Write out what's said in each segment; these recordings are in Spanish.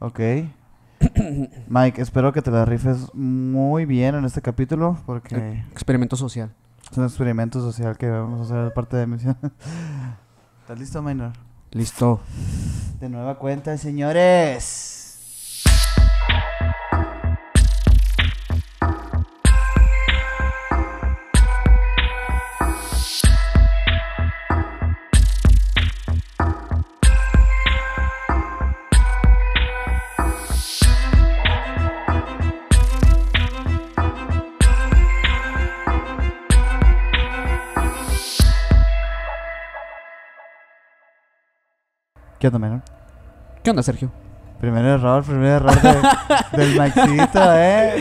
Ok. Mike, espero que te la rifes muy bien en este capítulo porque Experimento social. es un experimento social que vamos a hacer de parte de misión. ¿Estás listo, Minor? Listo. De nueva cuenta, señores. ¿Qué onda, Minor? ¿Qué onda, Sergio? Primer error, primer error de- del Maxito, ¿eh?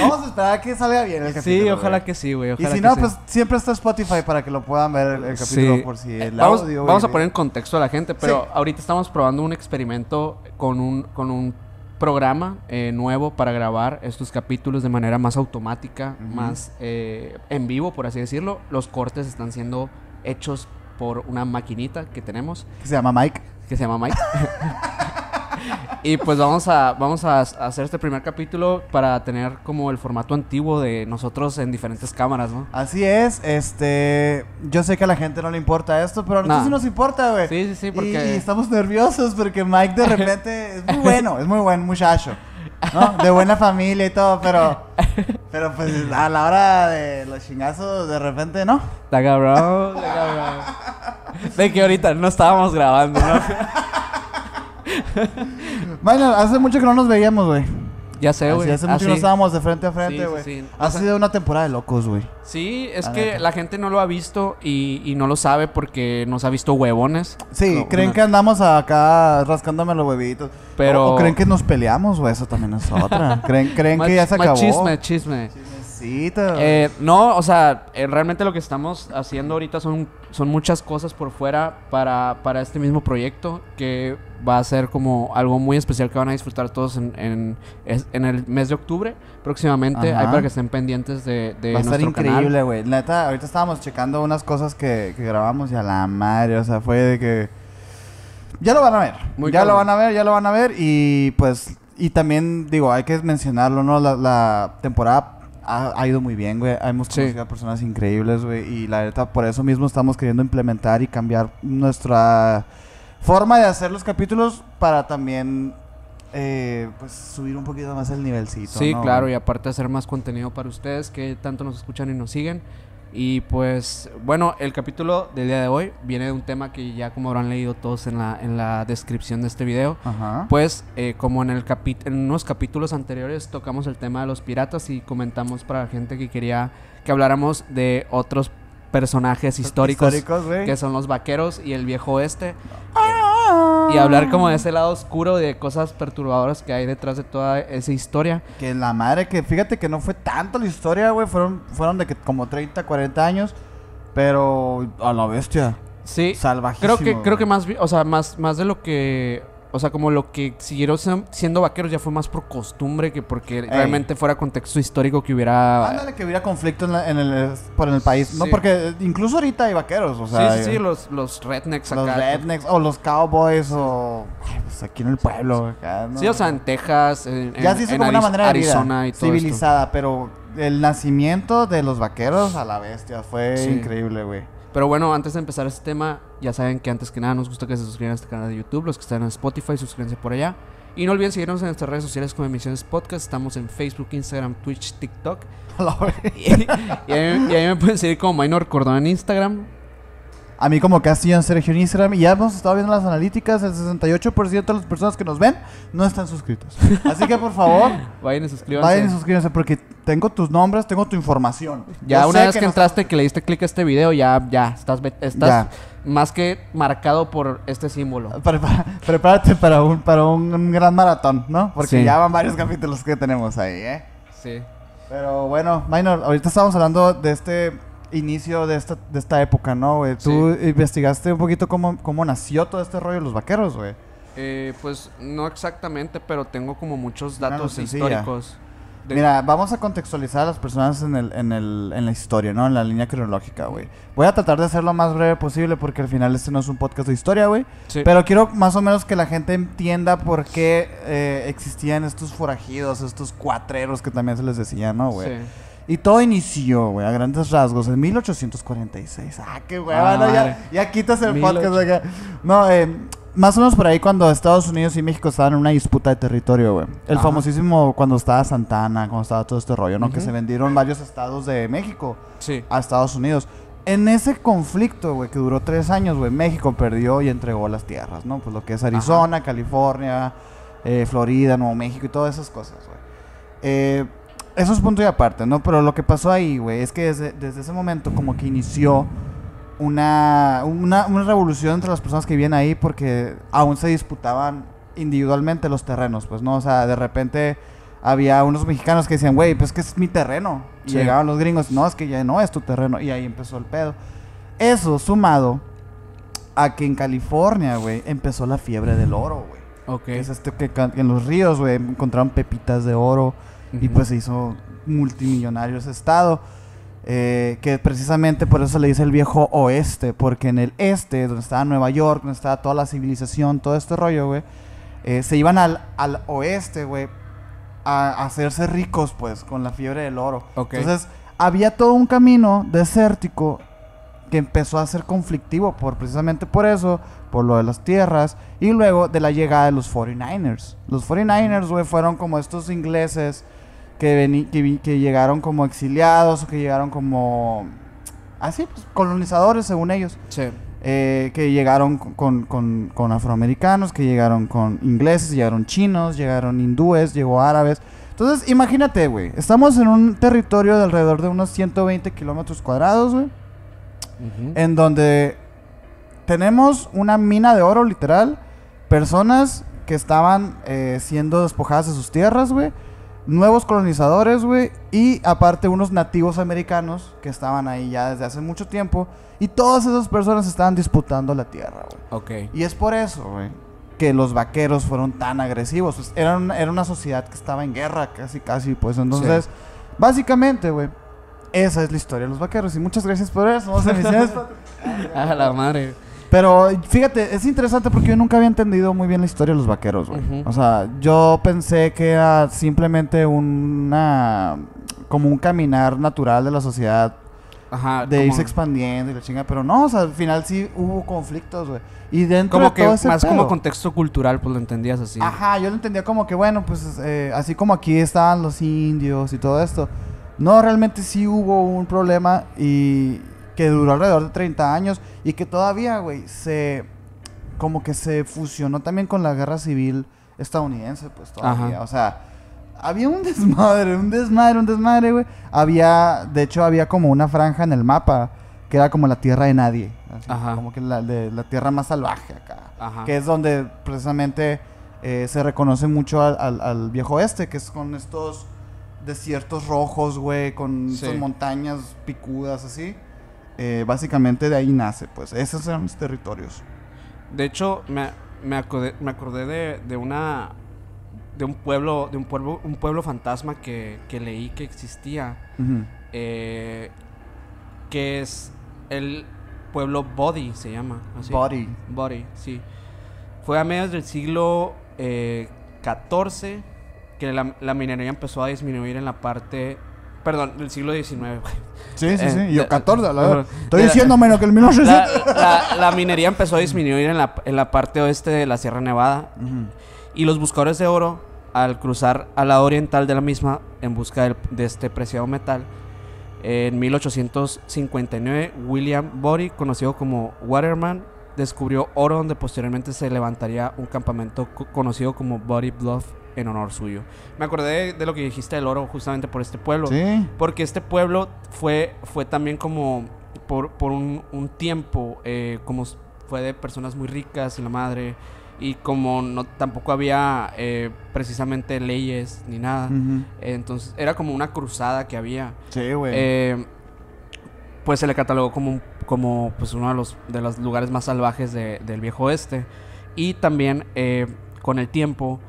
Vamos a esperar a que salga bien el capítulo. Sí, ojalá güey. que sí, güey. Y ojalá si que no, sí. pues siempre está Spotify para que lo puedan ver el, el capítulo Sí. por si Eh, el vamos, audio. vamos a poner en contexto a la gente, pero Sí. ahorita estamos probando un experimento con un, con un programa eh, nuevo para grabar estos capítulos de manera más automática, Ujú. más eh, en vivo, por así decirlo. Los cortes están siendo hechos por una maquinita que tenemos que se llama Mike. que se llama Mike. y pues vamos a, vamos a hacer este primer capítulo para tener como el formato antiguo de nosotros en diferentes cámaras, ¿no? Así es, este. Yo sé que a la gente no le importa esto, pero a nosotros sí nos importa, güey. Sí, sí, sí, Y- porque... Y, estamos nerviosos porque Mike de repente es muy bueno, es muy buen muchacho. ¿No? De buena familia y todo, pero. Pero pues a la hora de los chingazos, de repente, ¿no? Está cabrón, está cabrón. De que ahorita no estábamos grabando, ¿no? Bueno, hace mucho que no nos veíamos, güey. Ya sé, güey. hace mucho no estábamos de frente a frente, sí, güey. sí. Ha O sea- sido una temporada de locos, güey. Sí, es La que neta. la gente no lo ha visto y, y no lo sabe porque nos ha visto huevones. Sí, No, creen que andamos acá rascándome los huevitos. Pero- O, o creen que nos peleamos, güey. Eso también es otra. creen creen que ya se más acabó. chisme, chisme. Eh, no, o sea, eh, realmente lo que estamos haciendo ahorita son, son muchas cosas por fuera para, para este mismo proyecto que va a ser como algo muy especial que van a disfrutar todos en, en, en el mes de octubre próximamente. Ajá. Ahí para que estén pendientes de, de Va a canal. increíble, güey. Neta, ahorita estábamos checando unas cosas que, que grabamos y a la madre, o sea, fue de que... Ya lo van a ver. Muy ya lo van a ver, ya lo van a ver. Y pues, y también, digo, hay que mencionarlo, ¿no? La, la temporada ha, ha ido muy bien, güey. Hemos Sí. conocido a personas increíbles, güey. Y la neta, por eso mismo estamos queriendo implementar y cambiar nuestra forma de hacer los capítulos para también, eh, pues, subir un poquito más el nivelcito, Sí, ¿no? claro, y aparte hacer más contenido para ustedes que tanto nos escuchan y nos siguen. Y pues, bueno, el capítulo del día de hoy viene de un tema que ya como habrán leído todos en la, en la descripción de este video. Ajá. Pues, eh, como en, el capi- en unos capítulos anteriores tocamos el tema de los piratas y comentamos para la gente que quería que habláramos de otros personajes históricos, Históricos, que son los vaqueros y el viejo oeste. Ah. Y hablar como de ese lado oscuro de cosas perturbadoras que hay detrás de toda esa historia. Que la madre, que fíjate que no fue tanto la historia, güey. Fueron, fueron de que como 30, 40 años. Pero a la bestia. Sí, Salvajísimo. creo que creo que más, o sea, más más de lo que o sea, como lo que siguieron siendo vaqueros ya fue más por costumbre que porque realmente fuera contexto histórico que hubiera Ándale que hubiera conflicto en, la- en el, por el país. No, porque incluso ahorita hay vaqueros, o sea. sí, sí, sí, hay- los, los rednecks los acá. rednecks o los cowboys o. ay, pues aquí en el pueblo. Acá, ¿no? Sí, o sea, en Texas, en, Ya en- se hizo en como una manera de vida Arizona y todo esto. civilizada, pero el nacimiento de los vaqueros a la bestia fue Sí. increíble, güey. Pero bueno, antes de empezar este tema, ya saben que antes que nada nos gusta que se suscriban a este canal de YouTube, los que están en Spotify, suscríbanse por allá. Y no olviden seguirnos en nuestras redes sociales como Emisiones Podcast. Estamos en Facebook, Instagram, Twitch, TikTok. Y, y ahí, y ahí me pueden seguir como Minor Cordón en Instagram. A mí como Castillo Sergio en Instagram y ya hemos estado viendo las analíticas, el 68% de las personas que nos ven no están suscritos. Así que por favor, Vayan y suscríbanse. vayan y suscríbanse porque tengo tus nombres, tengo tu información. Ya Yo una vez que, entraste, que le diste clic a este video, ya, ya, estás, estás Ya. Más que marcado por este símbolo. Prepárate para un para un, gran maratón, ¿no? Porque Sí. ya van varios capítulos que tenemos ahí, ¿eh? Sí. Pero bueno, Minor, ahorita estamos hablando de este inicio de esta, de esta época, ¿no, güey? Tú investigaste un poquito cómo, cómo nació todo este rollo de los vaqueros, güey. Eh, pues no exactamente, pero tengo como muchos datos históricos. De- Mira, vamos a contextualizar a las personas en, el, en, el, en la historia, ¿no? En la línea cronológica, güey. Voy a tratar de ser lo más breve posible porque al final este no es un podcast de historia, güey. Sí. Pero quiero más o menos que la gente entienda por qué eh, existían estos forajidos, estos cuatreros que también se les decía, ¿no, güey? Sí. Y todo inició, güey, a grandes rasgos, en 1846. Ah, qué güey, Ah, bueno, madre. ya, ya quitas el 1800. podcast acá. No, eh, más o menos por ahí cuando Estados Unidos y México estaban en una disputa de territorio, güey. El Ajá. famosísimo cuando estaba Santana, cuando estaba todo este rollo, ¿no? Que se vendieron varios estados de México Sí. a Estados Unidos. En ese conflicto, güey, que duró tres años, güey, México perdió y entregó las tierras, ¿no? Pues lo que es Arizona, California, eh, Florida, Nuevo México y todas esas cosas, güey. Eh, eso es punto y aparte, ¿no? Pero lo que pasó ahí, güey, es que desde, desde ese momento como que inició una, una, una revolución entre las personas que vivían ahí porque aún se disputaban individualmente los terrenos, pues, ¿no? O sea, de repente había unos mexicanos que decían, güey, pues que es mi terreno. Y Sí. llegaban los gringos, no, es que ya no es tu terreno. Y ahí empezó el pedo. Eso sumado a que en California, güey, empezó la fiebre del oro, güey. Ok. Que es este que, en los ríos, güey, encontraron pepitas de oro y pues se hizo multimillonario ese estado. Eh, que precisamente por eso se le dice el viejo oeste, porque en el este, donde estaba Nueva York, donde estaba toda la civilización, todo este rollo, güey, eh, se iban al, al oeste, güey, a, a hacerse ricos, pues, con la fiebre del oro. Entonces, había todo un camino desértico que empezó a ser conflictivo por precisamente por eso, por lo de las tierras y luego de la llegada de los 49ers. Los 49ers, güey, fueron como estos ingleses que, veni- que, que llegaron como exiliados o que llegaron como así, pues, colonizadores según ellos. Sí. eh, que llegaron con, con- con- afroamericanos, que llegaron con ingleses, llegaron chinos, llegaron hindúes, llegó árabes. Entonces, imagínate, güey, estamos en un territorio de alrededor de unos 120 kilómetros cuadrados, güey, en donde tenemos una mina de oro, literal, personas que estaban eh, siendo despojadas de sus tierras, güey, nuevos colonizadores, güey, y aparte unos nativos americanos que estaban ahí ya desde hace mucho tiempo, y todas esas personas estaban disputando la tierra, güey. Ok. Y es por eso, güey, que los vaqueros fueron tan agresivos. Pues, era, una, era una sociedad que estaba en guerra, casi, casi, pues. Entonces, básicamente, güey, esa es la historia de los vaqueros. Y muchas gracias por eso. Felicidades, Pato. A la madre. Pero fíjate, es interesante porque yo nunca había entendido muy bien la historia de los vaqueros, güey. O sea, yo pensé que era simplemente una. como un caminar natural de la sociedad Ajá. de como, irse expandiendo y la chinga. Pero no, o sea, al final sí hubo conflictos, güey. Y dentro como de que todo ese más como contexto cultural, pues lo entendías así. Ajá, yo lo entendía como que, bueno, pues eh, así como aquí estaban los indios y todo esto. No, realmente sí hubo un problema y que duró alrededor de 30 años y que todavía, güey, se... como que se fusionó también con la guerra civil estadounidense, pues todavía. Ajá. O sea, había un desmadre, un desmadre, un desmadre, güey. Había, de hecho, había como una franja en el mapa que era como la tierra de nadie. así, Ajá. Como que la, de, la tierra más salvaje acá Ajá. que es donde precisamente eh, se reconoce mucho al, al- al viejo oeste, que es con estos desiertos rojos, güey, con Sí. estas montañas picudas así. Eh, básicamente de ahí nace, pues. Esos eran los territorios. De hecho, me, me acordé, me acordé de, de una de un pueblo, de un pueblo, un pueblo fantasma que, que leí que existía. Eh, que es el pueblo Body, se llama. así. Body. Body, sí. Fue a mediados del siglo eh, XIV que la, la minería empezó a disminuir en la parte. Perdón, del siglo XIX. Sí, sí, Eh, sí. Yo de- 14, la verdad. Estoy diciendo menos que el La, 1960. la- la minería empezó a disminuir en la, en la parte oeste de la Sierra Nevada y los buscadores de oro, al cruzar al lado oriental de la misma en busca de este preciado metal, en 1859 William Body, conocido como Waterman, descubrió oro donde posteriormente se levantaría un campamento co- conocido como Body Bluff en honor suyo. Me acordé de, lo que dijiste del oro justamente por este pueblo. Sí. Porque este pueblo fue, fue también como por, por un, un tiempo, eh, como fue de personas muy ricas y la madre, y como no tampoco había eh, precisamente leyes ni nada, entonces era como una cruzada que había. Sí, güey. Eh, pues se le catalogó como, un- como pues uno de los, de los lugares más salvajes de- del viejo oeste. Y también con el tiempo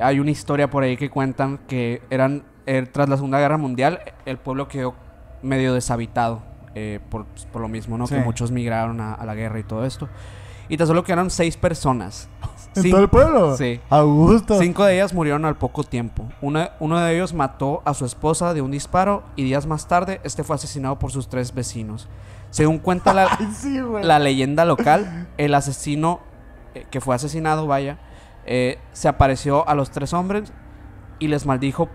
hay una historia por ahí que cuentan que eran eh, tras la Segunda Guerra Mundial, el pueblo quedó medio deshabitado eh, por, por lo mismo, ¿no? Sí. Que muchos migraron a, a la guerra y todo esto. Y tan solo quedaron seis personas. ¿En Cin- todo el pueblo? Sí. Augusto. Cinco de ellas murieron al poco tiempo. Una- uno de ellos mató a su esposa de un disparo y días más tarde este fue asesinado por sus tres vecinos. Según cuenta sí, la leyenda local, el asesino eh, que fue asesinado, vaya, eh, se apareció a los tres hombres y les maldijo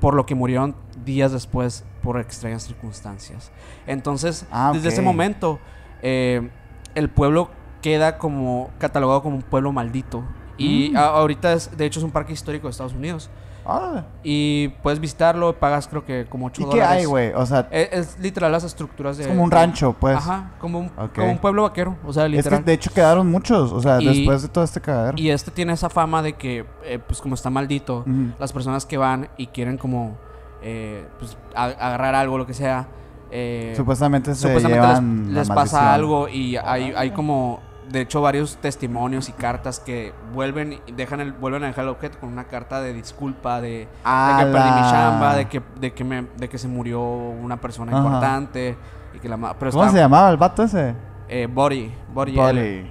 por lo que murieron días después por extrañas circunstancias. Entonces, Ah, desde ese momento, eh, el pueblo queda como catalogado como un pueblo maldito. Y Mm. a- ahorita, es, de hecho, es un parque histórico de Estados Unidos. Órale. Y puedes visitarlo, pagas creo que como 8 ¿Y qué dólares. hay, güey? O sea, Es, es literal las estructuras de... es como un rancho, pues. Ajá, como un, Ok. como un pueblo vaquero, o sea, Es que literal. de hecho quedaron muchos, o sea, Y- después de todo este cagadero. Y este tiene esa fama de que, eh, pues como está maldito, las personas que van y quieren como, eh, pues, a- agarrar algo, lo que sea, eh, Supuestamente se supuestamente les, llevan les pasa algo y hay, hay como, de hecho, varios testimonios y cartas que vuelven dejan el, vuelven a dejar el objeto con una carta de disculpa, de, de que perdí mi chamba, de que, de que, me, de que se murió una persona Ajá. importante. Y que la, pero ¿Cómo se llamaba el vato ese? Eh, Body, Body, El, Body.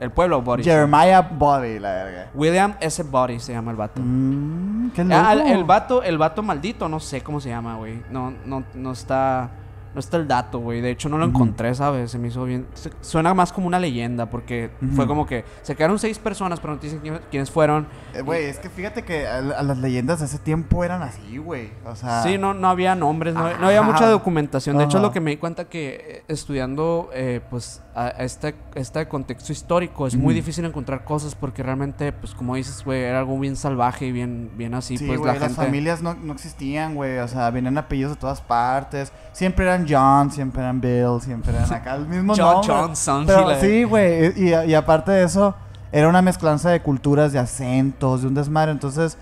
el pueblo Body. Jeremiah Body, la verga. William S. Body se llama el vato. Mm, qué. Ah, el, el vato, el vato maldito, no sé cómo se llama, güey. No, no, no está. No está el dato, güey. De hecho, no lo encontré, ¿sabes? Se me hizo bien. se- Suena más como una leyenda, porque fue como que se quedaron seis personas, pero no te dicen quién- quiénes fueron. Eh, Güey, es que fíjate que a, a las leyendas de ese tiempo eran así, güey. O sea. Sí, no, no había nombres, no, no había mucha documentación. De hecho, Ajá. lo que me di cuenta que eh, estudiando, eh, pues, a, este, este contexto histórico es muy difícil encontrar cosas porque realmente, pues, como dices, güey, era algo bien salvaje y bien, bien así, Sí, pues, güey, la las gente... familias no, no existían, güey. O sea, venían apellidos de todas partes. Siempre eran John, siempre eran Bill, siempre eran acá el mismo John nombre. Johnson, Pero sí, güey. Y, y aparte de eso, era una mezclanza de culturas, de acentos, de un desmadre. Entonces,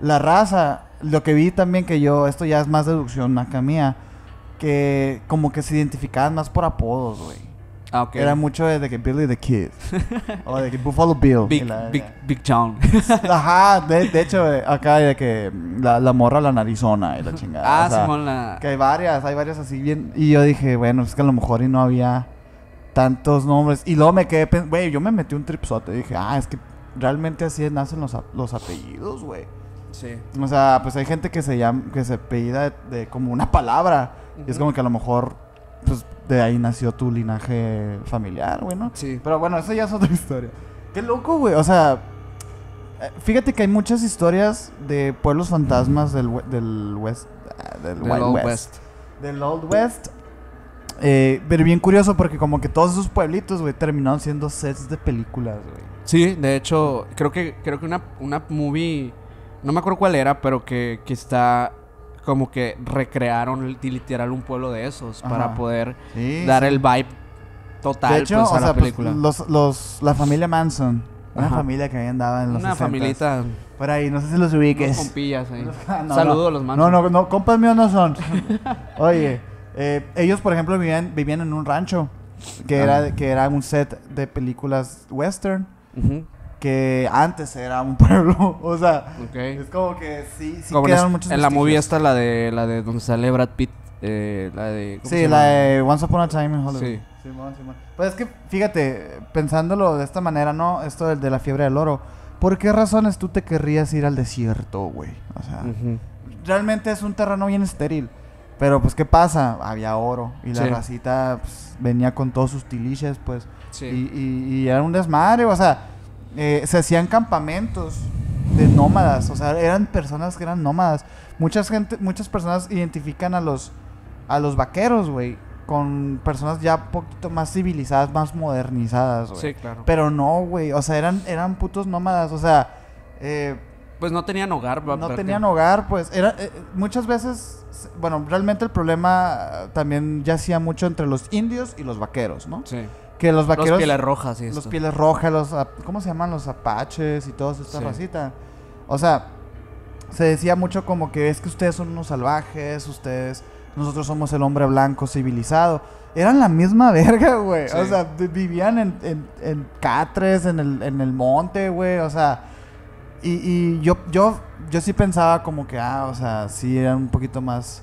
la raza, lo que vi también que yo, esto ya es más deducción acá mía, que como que se identificaban más por apodos, güey. Ah, ok. Era mucho de, que Billy the Kid. o de que Buffalo Bill. Big, la- Big, Big John. Ajá, de, de hecho, eh, acá de que la, la morra la narizona y la chingada. ah, o sea, Simón, la... Que hay varias, hay varias así bien. Y yo dije, bueno, es que a lo mejor y no había tantos nombres. Y luego me quedé pensando, güey, yo me metí un tripsote. Dije, ah, es que realmente así nacen los, los apellidos, güey. Sí. O sea, pues hay gente que se llama, que se apellida de, de como una palabra. Y es como que a lo mejor, pues de ahí nació tu linaje familiar, güey, ¿no? Sí. Pero bueno, eso ya es otra historia. Qué loco, güey. O sea, eh, fíjate que hay muchas historias de pueblos fantasmas del, del West. ah, Del, Del Wild Old West. West. Del Old West. Eh, pero bien curioso porque como que todos esos pueblitos, güey, terminaron siendo sets de películas, güey. Sí, de hecho, creo que, creo que una, una movie, no me acuerdo cuál era, pero que, que está como que recrearon li- literal un pueblo de esos para Ajá. poder Sí, dar sí. el vibe total de hecho, pues, a o la sea, pues, película. los, los, la familia Manson. Una Ajá. familia que ahí andaba en los Una 60s. familita, Por ahí, no sé si los unos ubiques. compillas ahí. No, Saludos no. a los No, Manson. no, no, compas míos no son. Oye, eh, ellos, por ejemplo, vivían, vivían en un rancho que, Ah. era, que era un set de películas western Ujú, que antes era un pueblo. o sea, ok. es como que sí, sí Como en quedaron es- muchos en la movie esta, la de, la de donde sale Brad Pitt, eh, la de... ¿cómo se Sí, la de Once Upon a Time in Hollywood. Sí. Simón, Simón. Pues es que, fíjate, pensándolo de esta manera, ¿no? Esto del de la fiebre del oro. ¿Por qué razones tú te querrías ir al desierto, güey? O sea, Ujú. realmente es un terreno bien estéril. Pero pues, ¿qué pasa? Había oro. Y la Sí. racita pues, venía con todos sus tiliches, pues. Sí. Y, y- y era un desmadre. O sea, eh, se hacían campamentos de nómadas. O sea, eran personas que eran nómadas. Muchas gente, muchas personas identifican a los, a los vaqueros, güey. Con personas ya poquito más civilizadas, más modernizadas, güey. Sí, claro. Pero no, güey. O sea, eran, eran putos nómadas. O sea, eh, Pues no tenían hogar, va, no tenían hogar, pues era eh, muchas veces, bueno, realmente el problema también ya hacía mucho entre los indios y los vaqueros, ¿no? Sí. Que los vaqueros, Los pieles rojas y los pieles rojas, los, ¿cómo se llaman? Los apaches y toda esta Sí. racita. O sea, se decía mucho como que es que ustedes son unos salvajes, ustedes, nosotros somos el hombre blanco civilizado. Eran la misma verga, güey. O sea, vi- vivían en, en, en catres, en el, en el monte, güey. O sea, Y, y yo, yo, yo sí pensaba como que, ah, o sea, sí eran un poquito más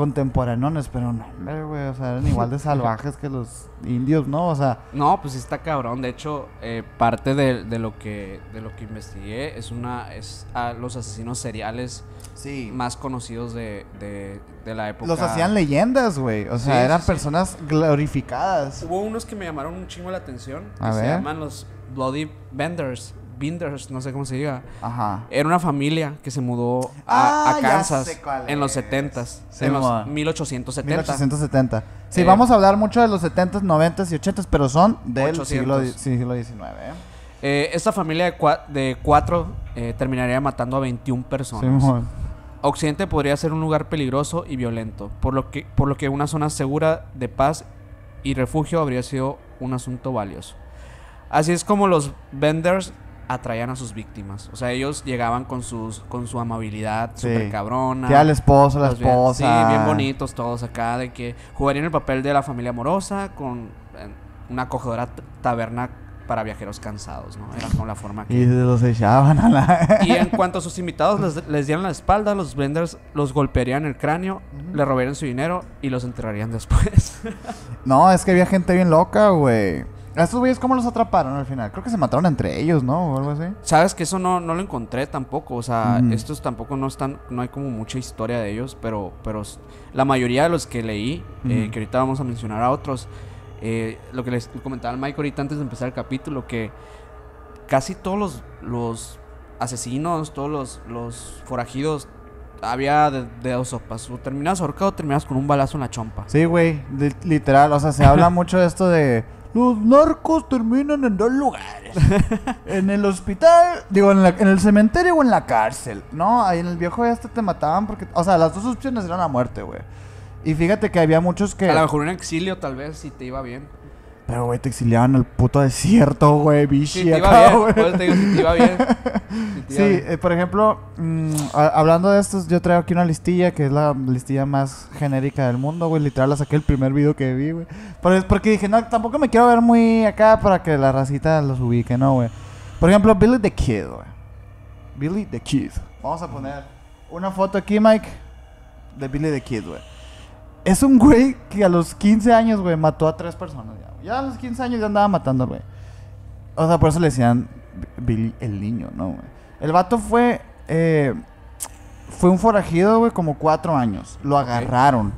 contemporáneos, pero no, güey, o sea, eran igual de salvajes que los indios, ¿no? O sea, No, pues sí está cabrón. De hecho, eh, parte de, de lo que de lo que investigué es una es a los asesinos seriales sí. más conocidos de, de, de la época. Los hacían leyendas, güey. O sea, Sí, eran sí. personas glorificadas. Hubo unos que me llamaron un chingo la atención. Que A se ver. llaman los Bloody Benders. Binders, no sé cómo se diga. Ajá. Era una familia que se mudó Ah, a, a ya Kansas en los es. 70s. Sí, en los mo. 1870. 1870. Sí, Eh, vamos a hablar mucho de los 70s, 90s y 80s, pero son del 800. siglo, siglo XIX. ¿eh? Eh, esta familia de, cua- de cuatro terminaría matando a 21 Sí, personas. Occidente podría ser un lugar peligroso y violento, por lo que, por lo que una zona segura de paz y refugio habría sido un asunto valioso. Así es como los vendors atraían a sus víctimas. O sea, ellos llegaban con sus con su amabilidad Sí. súper cabrona. Que era el esposo, la bien- esposa. Sí, bien bonitos todos acá, de que jugarían el papel de la familia amorosa con una acogedora taberna para viajeros cansados, ¿no? Era como la forma que... Y se los echaban a la... Y en cuanto a sus invitados les, les dieran la espalda, los vendors los golpearían el cráneo, le robarían su dinero y los enterrarían después. no, es que había gente bien loca, güey. ¿A estos güeyes cómo los atraparon al final? Creo que se mataron entre ellos, ¿no? O algo así. Sabes que eso no, no lo encontré tampoco, o sea, estos tampoco no están, no hay como mucha historia de ellos, pero, pero la mayoría de los que leí, eh, que ahorita vamos a mencionar a otros, eh, lo que les comentaba al Mike ahorita antes de empezar el capítulo, que casi todos los, los asesinos, todos los, los forajidos, había de, de dos sopas, o terminabas ahorcado o terminabas con un balazo en la chompa. Sí, güey, li- literal, o sea, se habla mucho de esto de los narcos terminan en dos lugares. en el hospital, digo, en, la- en el cementerio o en la cárcel, ¿no? Ahí en el viejo este te mataban porque, o sea, las dos opciones eran la muerte, güey. Y fíjate que había muchos que... A lo mejor un exilio tal vez si te iba bien. Pero, güey, te exiliaban al puto desierto, güey, bichi te iba acá, bien, te digo, si te iba bien. Si te Sí, iba bien. eh, por ejemplo, mm, a- hablando de estos, yo traigo aquí una listilla que es la listilla más genérica del mundo, güey. Literal, la saqué el primer video que vi, güey. Pero es porque dije, no, tampoco me quiero ver muy acá para que la racita los ubique, ¿no, güey? Por ejemplo, Billy the Kid, güey. Billy the Kid. Vamos a poner una foto aquí, Mike, de Billy the Kid, güey. Es un güey que a los 15 años, güey, mató a tres personas ya. Ya a los 15 años ya andaba matando, güey. O sea, por eso le decían Billy el niño, ¿no, güey? El vato fue. eh, fue un forajido, güey, como cuatro años. Lo agarraron.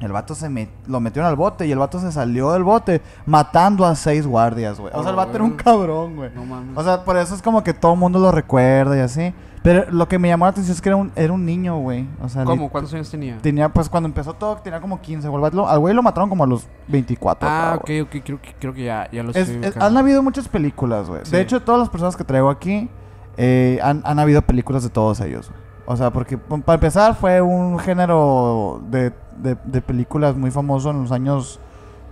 El vato se met- lo metieron al bote y el vato se salió del bote matando a seis guardias, güey. O sea, el vato era un cabrón, güey. No mames. O sea, por eso es como que todo el mundo lo recuerda y así. Pero lo que me llamó la atención es que era un, era un niño, güey. O sea, ¿Cómo? ¿Cuántos años tenía? Tenía, pues cuando empezó todo, tenía como 15. güey. El vato lo- Al güey lo mataron como a los 24. Ah, ok, ok, creo que, creo que ya, ya lo Es- estoy es- han habido muchas películas, güey. Sí. De hecho, todas las personas que traigo aquí eh, han, han habido películas de todos ellos. O sea, porque para empezar fue un género de, de- de películas muy famoso en los años,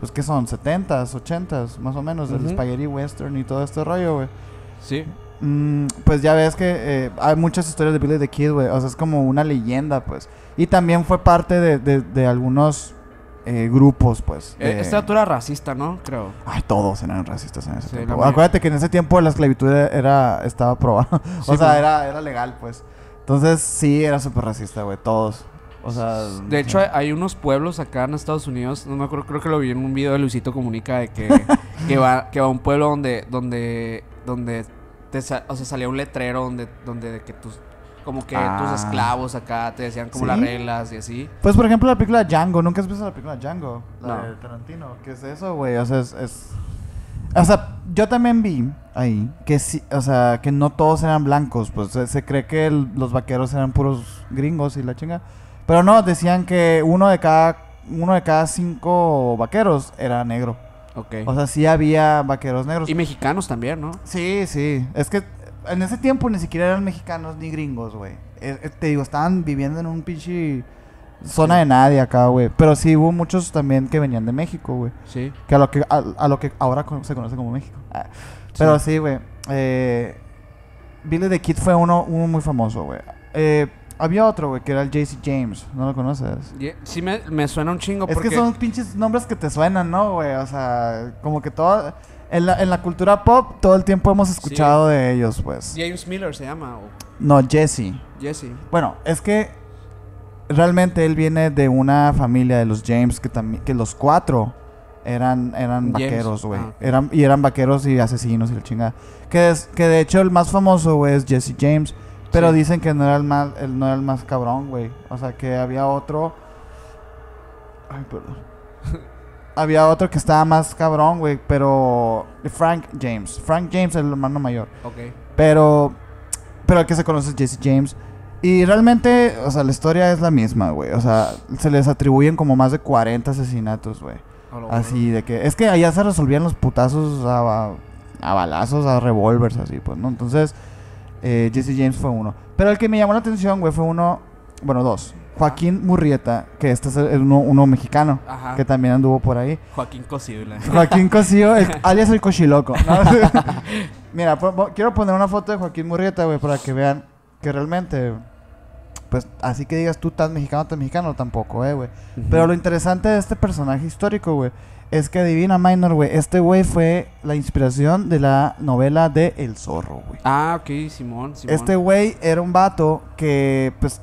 pues que son 70s, 80s, más o menos, del Ujú. spaghetti western y todo este rollo, güey. Sí. Mm, pues ya ves que eh, hay muchas historias de Billy the Kid, güey. O sea, es como una leyenda, pues. Y también fue parte de, de- de algunos eh, grupos, pues. Eh, de- dato era racista, ¿no? Creo. Ay, todos eran racistas en ese Sí, tiempo. Acuérdate que en ese tiempo la esclavitud era, estaba probada. Sí, o sea, pues. era, era legal, pues. Entonces, sí, era súper racista, güey. Todos. O sea... De hecho, hay unos pueblos acá en Estados Unidos, no me acuerdo, creo que lo vi en un video de Luisito Comunica de que, que va que va a un pueblo donde donde donde te sa- o sea, salía un letrero donde donde de que tus como que Ah. tus esclavos acá te decían como ¿Sí? las reglas y así. Pues, por ejemplo, la película Django. ¿Nunca has visto la película Django? La No. de Tarantino. ¿Qué es eso, güey? O sea, es, es- O sea, yo también vi ahí que sí... O sea, que no todos eran blancos. Pues se, se cree que el- los vaqueros eran puros gringos y la chinga. Pero no, decían que uno de cada... Uno de cada cinco vaqueros era negro. O sea, sí había vaqueros negros. y mexicanos también, ¿no? Sí, sí. Es que en ese tiempo ni siquiera eran mexicanos ni gringos, güey. Eh, eh, te digo, estaban viviendo en un pinche zona Sí. de nadie acá, güey. Pero sí hubo muchos también que venían de México, güey. Sí. Que a lo que, a, a lo que ahora con- se conoce como México. Ah. Pero sí, güey. Eh, Billy the Kid fue uno, uno muy famoso, güey. Eh, había otro, güey, que era el JC James. ¿No lo conoces? Ye- Sí me, me suena un chingo Es porque que son pinches nombres que te suenan, ¿no, güey? O sea, como que todo... En la, en la cultura pop todo el tiempo hemos escuchado de ellos, pues. James Miller se llama. O No, Jesse. Jesse. Bueno, es que realmente él viene de una familia de los James que también que los cuatro eran eran James. vaqueros, güey. Ah. Eran y eran vaqueros y asesinos y la chingada. Que es que de hecho el más famoso, güey, es Jesse James, pero dicen que no era el más el, no era el más cabrón, güey. O sea, que había otro Ay, perdón. había otro que estaba más cabrón, güey, pero Frank James. Frank James, el hermano mayor. Ok. Pero, pero el que se conoce es Jesse James. Y realmente, o sea, la historia es la misma, güey. O sea, se les atribuyen como más de 40 asesinatos, güey. Así de que... Es que allá se resolvían los putazos a, a, a balazos, a revólvers, así, pues, ¿no? Entonces, eh, Jesse James fue uno. Pero el que me llamó la atención, güey, fue uno... Bueno, dos. Joaquín Murrieta, que este es uno, uno mexicano, Ajá. que también anduvo por ahí. Joaquín Cosíbula. Joaquín Cosío, el- alias el cochiloco. ¿no? Mira, po- quiero poner una foto de Joaquín Murrieta, güey, para que vean que realmente, pues, así que digas tú tan mexicano, tan mexicano, tampoco, eh, güey. Pero lo interesante de este personaje histórico, güey, es que adivina, Minor, güey, este güey fue la inspiración de la novela de El Zorro, güey. Ah, ok, Simón, Simón. Este güey era un vato que, pues,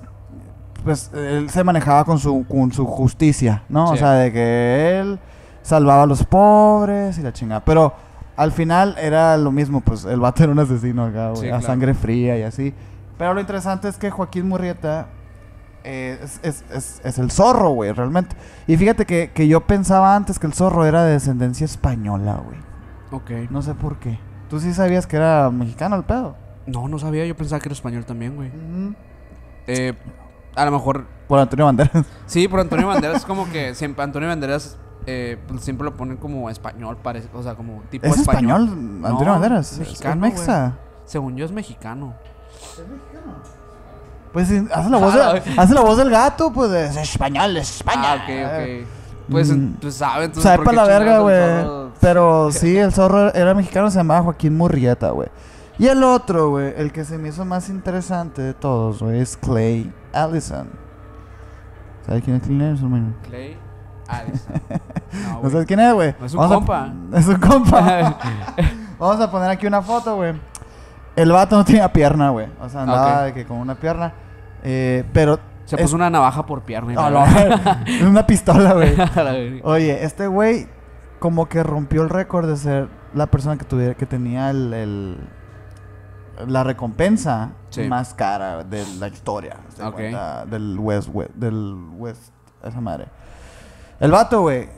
pues, él se manejaba con su, con su justicia, ¿no? O sea, de que él salvaba a los pobres y la chingada. Pero al final era lo mismo, pues, el vato era un asesino acá, güey, Sí, a claro. sangre fría y así. Pero lo interesante es que Joaquín Murrieta eh, es, es- es- es el zorro, güey, realmente. Y fíjate que, que yo pensaba antes que el zorro era de descendencia española, güey. Ok. No sé por qué. ¿Tú sí sabías que era mexicano el pedo? No, no sabía. Yo pensaba que era español también, güey. Eh, a lo mejor... Por Antonio Banderas. Sí, por Antonio Banderas es como que siempre... Antonio Banderas eh, pues, siempre lo ponen como español, parece. O sea, como tipo ¿Es español. español, Antonio No, Banderas? es Es mexicano, mexa. Según yo es mexicano. Pues hace la, voz Ah, de- hace la voz del gato, pues es español, es España. Ah, ok, ok. Pues, Mm. pues sabe, entonces... Sabe ¿por para la verga, güey. Pero sí, el zorro era mexicano, se llamaba Joaquín Murrieta, güey. Y el otro, güey, el que se me hizo más interesante de todos, güey, es Clay Allison. ¿Sabes quién es Clay Allison? Clay Allison. No, ¿No güey. sabes quién es, güey? Es un Vamos a- compa. Es un compa. Vamos a poner aquí una foto, güey. El vato no tenía pierna, güey. O sea, andaba de que con una pierna. Eh, pero. Se es- puso una navaja por pierna. y No, no, una pistola, güey. Oye, este güey como que rompió el récord de ser la persona que tuviera que tenía el, el- la recompensa Sí. más cara de la historia, del West, West- del West, esa madre. El vato, güey,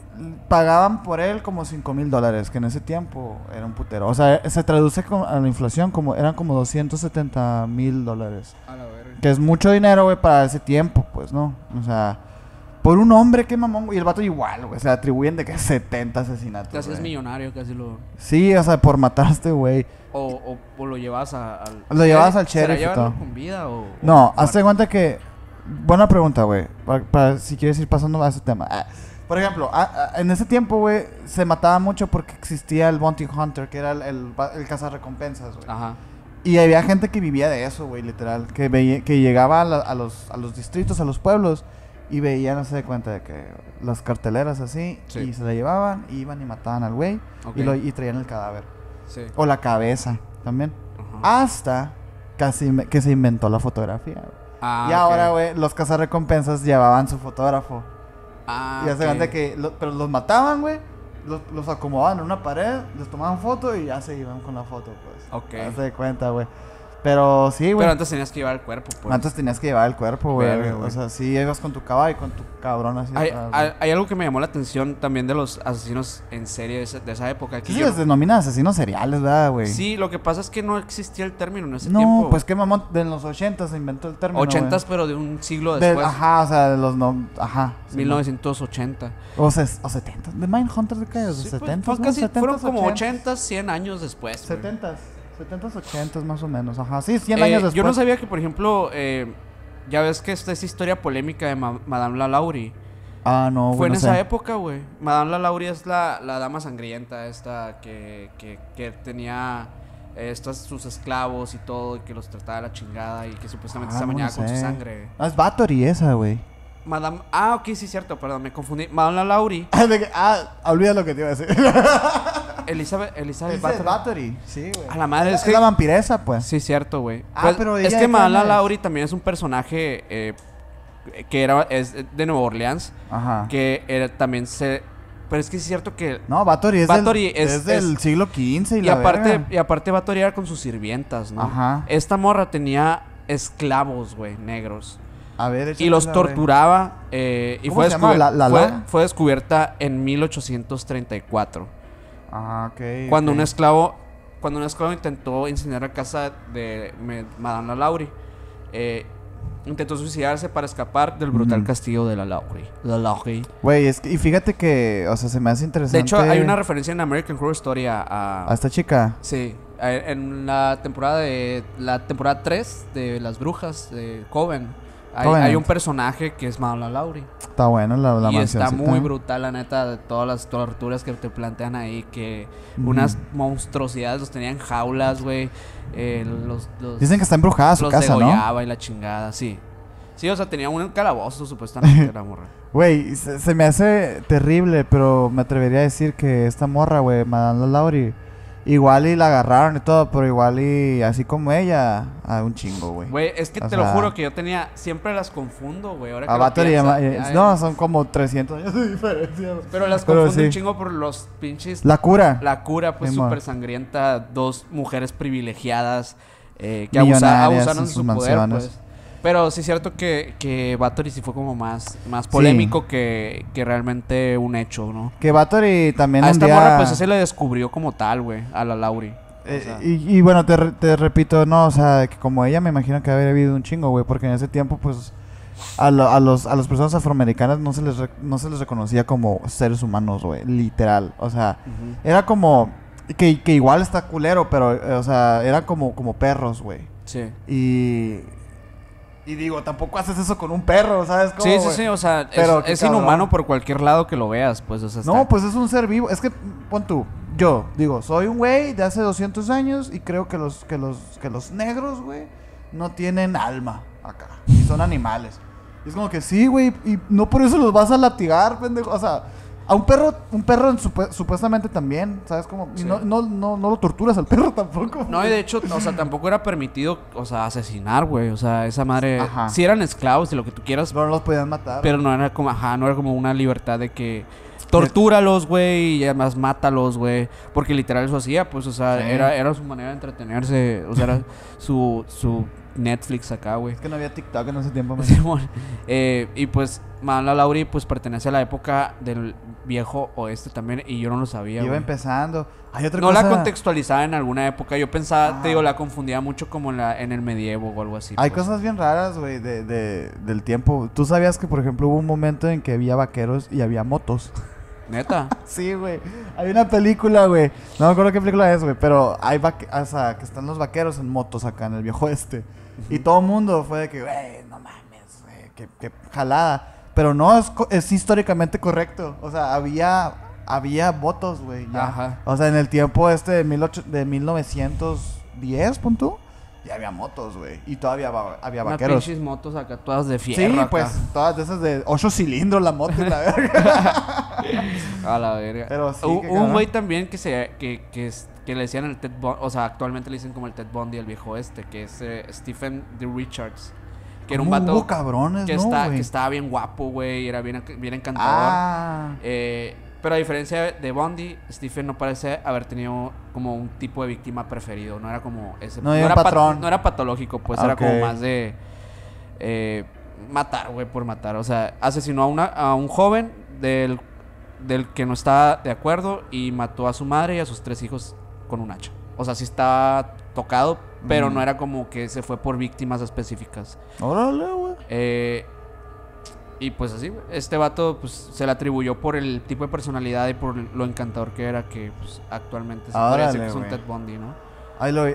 pagaban por él como 5 mil dólares, que en ese tiempo era un putero. O sea, se traduce con- a la inflación como eran como 270 mil dólares. A la verga. Que es mucho dinero, güey, para ese tiempo, pues, ¿no? O sea, por un hombre, qué mamón, güey. Y el vato igual, güey. Se atribuyen de que 70 asesinatos. Casi es millonario, casi lo... Sí, o sea, por este güey. O, o, o lo llevas a- al... Lo llevabas al ¿Será sheriff y llevarlo todo. con vida o...? No, o hazte cuenta que. Buena pregunta, güey. Para, para- si quieres ir pasando a ese tema. Ah, por ejemplo, ah, en ese tiempo, güey, se mataba mucho porque existía el Bounty Hunter, que era el, el, el cazarrecompensas, güey. Ajá. Y había gente que vivía de eso, güey, literal. Que, veía, que llegaba a, la- a los, a los distritos, a los pueblos, y veían, no se da cuenta de que las carteleras así, Sí. y se la llevaban, iban y mataban al güey, y, lo- y traían el cadáver. Sí. O la cabeza también. Ajá. Hasta casi que se inventó la fotografía. Ah, y ahora, güey, los cazarrecompensas llevaban su fotógrafo. Ah, y ya se ok. cuenta que, lo- pero los mataban, güey. Los, los acomodaban en una pared, les tomaban foto y ya se iban con la foto, pues. Ok. Da cuenta, güey. Pero sí, güey. Pero antes tenías que llevar el cuerpo, pues. Antes tenías que llevar el cuerpo, güey. O sea, sí, ibas con tu caballo y con tu cabrón así. Hay, atrás, hay, güey. hay algo que me llamó la atención también de los asesinos en serie de esa, de esa época. Que Sí, yo- se les denomina asesinos seriales, ¿verdad, güey? sí, lo que pasa es que no existía el término en ese No, tiempo. pues qué mamón. De los 80 se inventó el término. güey. 80 pero de un siglo De- después. ajá, o sea, de los. No, ajá. sí, 1980. no. O, ses- o 70. ¿De Mindhunter de qué? ¿De Sí, pues, 70? fue ¿no? casi, 70s, fueron como 80s. 80, 100 años después. güey. 70, 70, 80 más o menos. Ajá, sí, 100 Eh, años después. Yo no sabía que, por ejemplo, eh, ya ves que esta, esta historia polémica de Ma- Madame Lalaurie Ah, no, fue en no esa sé. época, güey. Madame Lalaurie es la, la dama sangrienta, esta que, que, que tenía eh, estos, sus esclavos y todo, y que los trataba de la chingada y que supuestamente Ah, se no bañaba con su sangre. Ah, es Bathory esa, güey. Madame. Ah, ok, sí, cierto, perdón, me confundí. Madame Lalaurie. Ah, ah, olvida lo que te iba a decir. Elizabeth, Elizabeth Bathory. Bathory. Sí, güey. A la madre, es Es que- la vampiresa, pues. Sí, cierto, güey. Ah, Pues, pero es que es? Lauri también es un personaje eh, que era es de Nueva Orleans, Ajá. que era, también se... Pero es que es cierto que... No, Bathory es, Bathory del, es- es del es- siglo XV y, Y la aparte, verga. y aparte va a torear con sus sirvientas, ¿no? Ajá. Esta morra tenía esclavos, güey, negros. A ver, Y los torturaba eh, y ¿Cómo fue, se llama? ¿La- la- fue, descubierta en 1834. Ah, ok. Cuando un esclavo cuando un esclavo intentó incendiar la casa de me- Madame la Lauri, eh, intentó suicidarse para escapar del brutal Ujú. castigo de la Lauri. La Lauri. Güey, es que, y fíjate que, o sea, se me hace interesante. De hecho, hay una referencia en American Horror Story a, a- A esta chica. Sí, en la temporada de la temporada 3 de Las Brujas de Coven. Hay, hay un personaje que es Madame la Lauri. Está buena la, la y está muy brutal, la neta, de todas las torturas que te plantean ahí. Que unas monstruosidades los tenían en jaulas, güey. eh, los, los, Dicen que está embrujada su los casa, ¿no? y la chingada, sí. Sí, o sea, tenía un calabozo supuestamente la morra. Güey, se, se me hace terrible, pero me atrevería a decir que esta morra, güey, Madame Lauri, igual y la agarraron y todo, pero igual y así como ella, a un chingo, güey. Güey, es que O te lo juro que yo tenía. Siempre las confundo, güey. Ahora que A lo Bathory y ya, eh. No, son como 300 años de diferencia. Pero las Pero confundo un chingo por los pinches. La cura. La cura, pues, súper sangrienta. Dos mujeres privilegiadas eh, que abusa- abusaron de su poder, pues. Pero sí es cierto que, que Bathory sí fue como más, más polémico que, que realmente un hecho, ¿no? Que Bathory también A un esta día- morra, pues, se le descubrió como tal, güey, a la Lauri. O Eh, sea, y, y bueno, te, te repito, no, o sea, que como ella me imagino que había habido un chingo, güey, porque en ese tiempo, pues, a, lo- a, los, a las personas afroamericanas no se les, re- no se les reconocía como seres humanos, güey, literal. O sea, era como, que, que igual está culero, pero, eh, o sea, era como, como perros, güey. Sí. Y, y digo, tampoco haces eso con un perro, ¿sabes? cómo, Sí, sí, sí, o sea, es- Pero inhumano por cualquier lado que lo veas, pues, o sea, está- No, pues es un ser vivo. Es que, pon tú, yo digo, soy un güey de hace 200 años y creo que los, que los, que los negros, güey, no tienen alma acá. Y son animales. Y es como que sí, güey, y no por eso los vas a latigar, pendejo. O sea, a un perro, un perro en supu- supuestamente también, ¿sabes? Sí. no, no, no, no lo torturas al perro tampoco. No, y de hecho, o sea, tampoco era permitido, o sea, asesinar, güey. O sea, esa madre. Ajá. Sí eran esclavos y lo que tú quieras, No los podían matar. pero no era como, ajá, no era como una libertad de que tortúralos, güey, y además mátalos, güey. Porque literal eso hacía, pues, o sea, Sí. era, era su manera de entretenerse. O sea, era su, su Netflix acá, güey. Es que no había TikTok en ese tiempo. man. Simón. Eh, y pues, Mala Lauri, pues pertenece a la época del viejo oeste también, y yo no lo sabía. Iba güey. empezando. Hay otra No cosa. la contextualizaba en alguna época. Yo pensaba, te digo, la confundía mucho como en, la, en el medievo o algo así. Hay pues. cosas bien raras, güey, de, de- del tiempo. ¿Tú sabías que, por ejemplo, hubo un momento en que había vaqueros y había motos? Neta. Sí, güey. Hay una película, güey. No me acuerdo qué película es, güey. Pero hay o sea, que están los vaqueros en motos acá en el viejo este. Y todo el mundo fue de que, güey, no mames, güey, qué, qué jalada. Pero no, es, es históricamente correcto. O sea, había, había motos, güey. Ajá. O sea, en el tiempo este de, 18 de 1910, punto, ya había motos, güey. Y todavía va- había Unas vaqueros. pinches motos acá todas de fierro. Sí, acá. pues, todas de esas de 8 cilindros la moto y la verga. A la verga. Pero sí, un güey también que se que, que le decían el Ted Bundy, o sea, actualmente le dicen como el Ted Bundy, el viejo este, que es eh, Stephen D. Richards. Que era un ¿Cómo vato hubo cabrones, que, no, está, que estaba bien guapo, güey, era bien, bien encantador. Ah. Eh, pero a diferencia de Bundy, Stephen no parece haber tenido como un tipo de víctima preferido. No era como ese. No era pat- patrón. no era patológico, pues Ah, era como más de eh, matar, güey, por matar. O sea, asesinó a, una, a un joven del, del que no estaba de acuerdo y mató a su madre y a sus tres hijos con un hacha. O sea, sí estaba tocado, pero Mm. no era como que se fue por víctimas específicas. Órale, güey. Eh, y pues así, güey. este vato pues, se le atribuyó por el tipo de personalidad y por lo encantador que era que pues, actualmente se podría decir Órale, que es un. Ted Bundy, ¿no? Ahí lo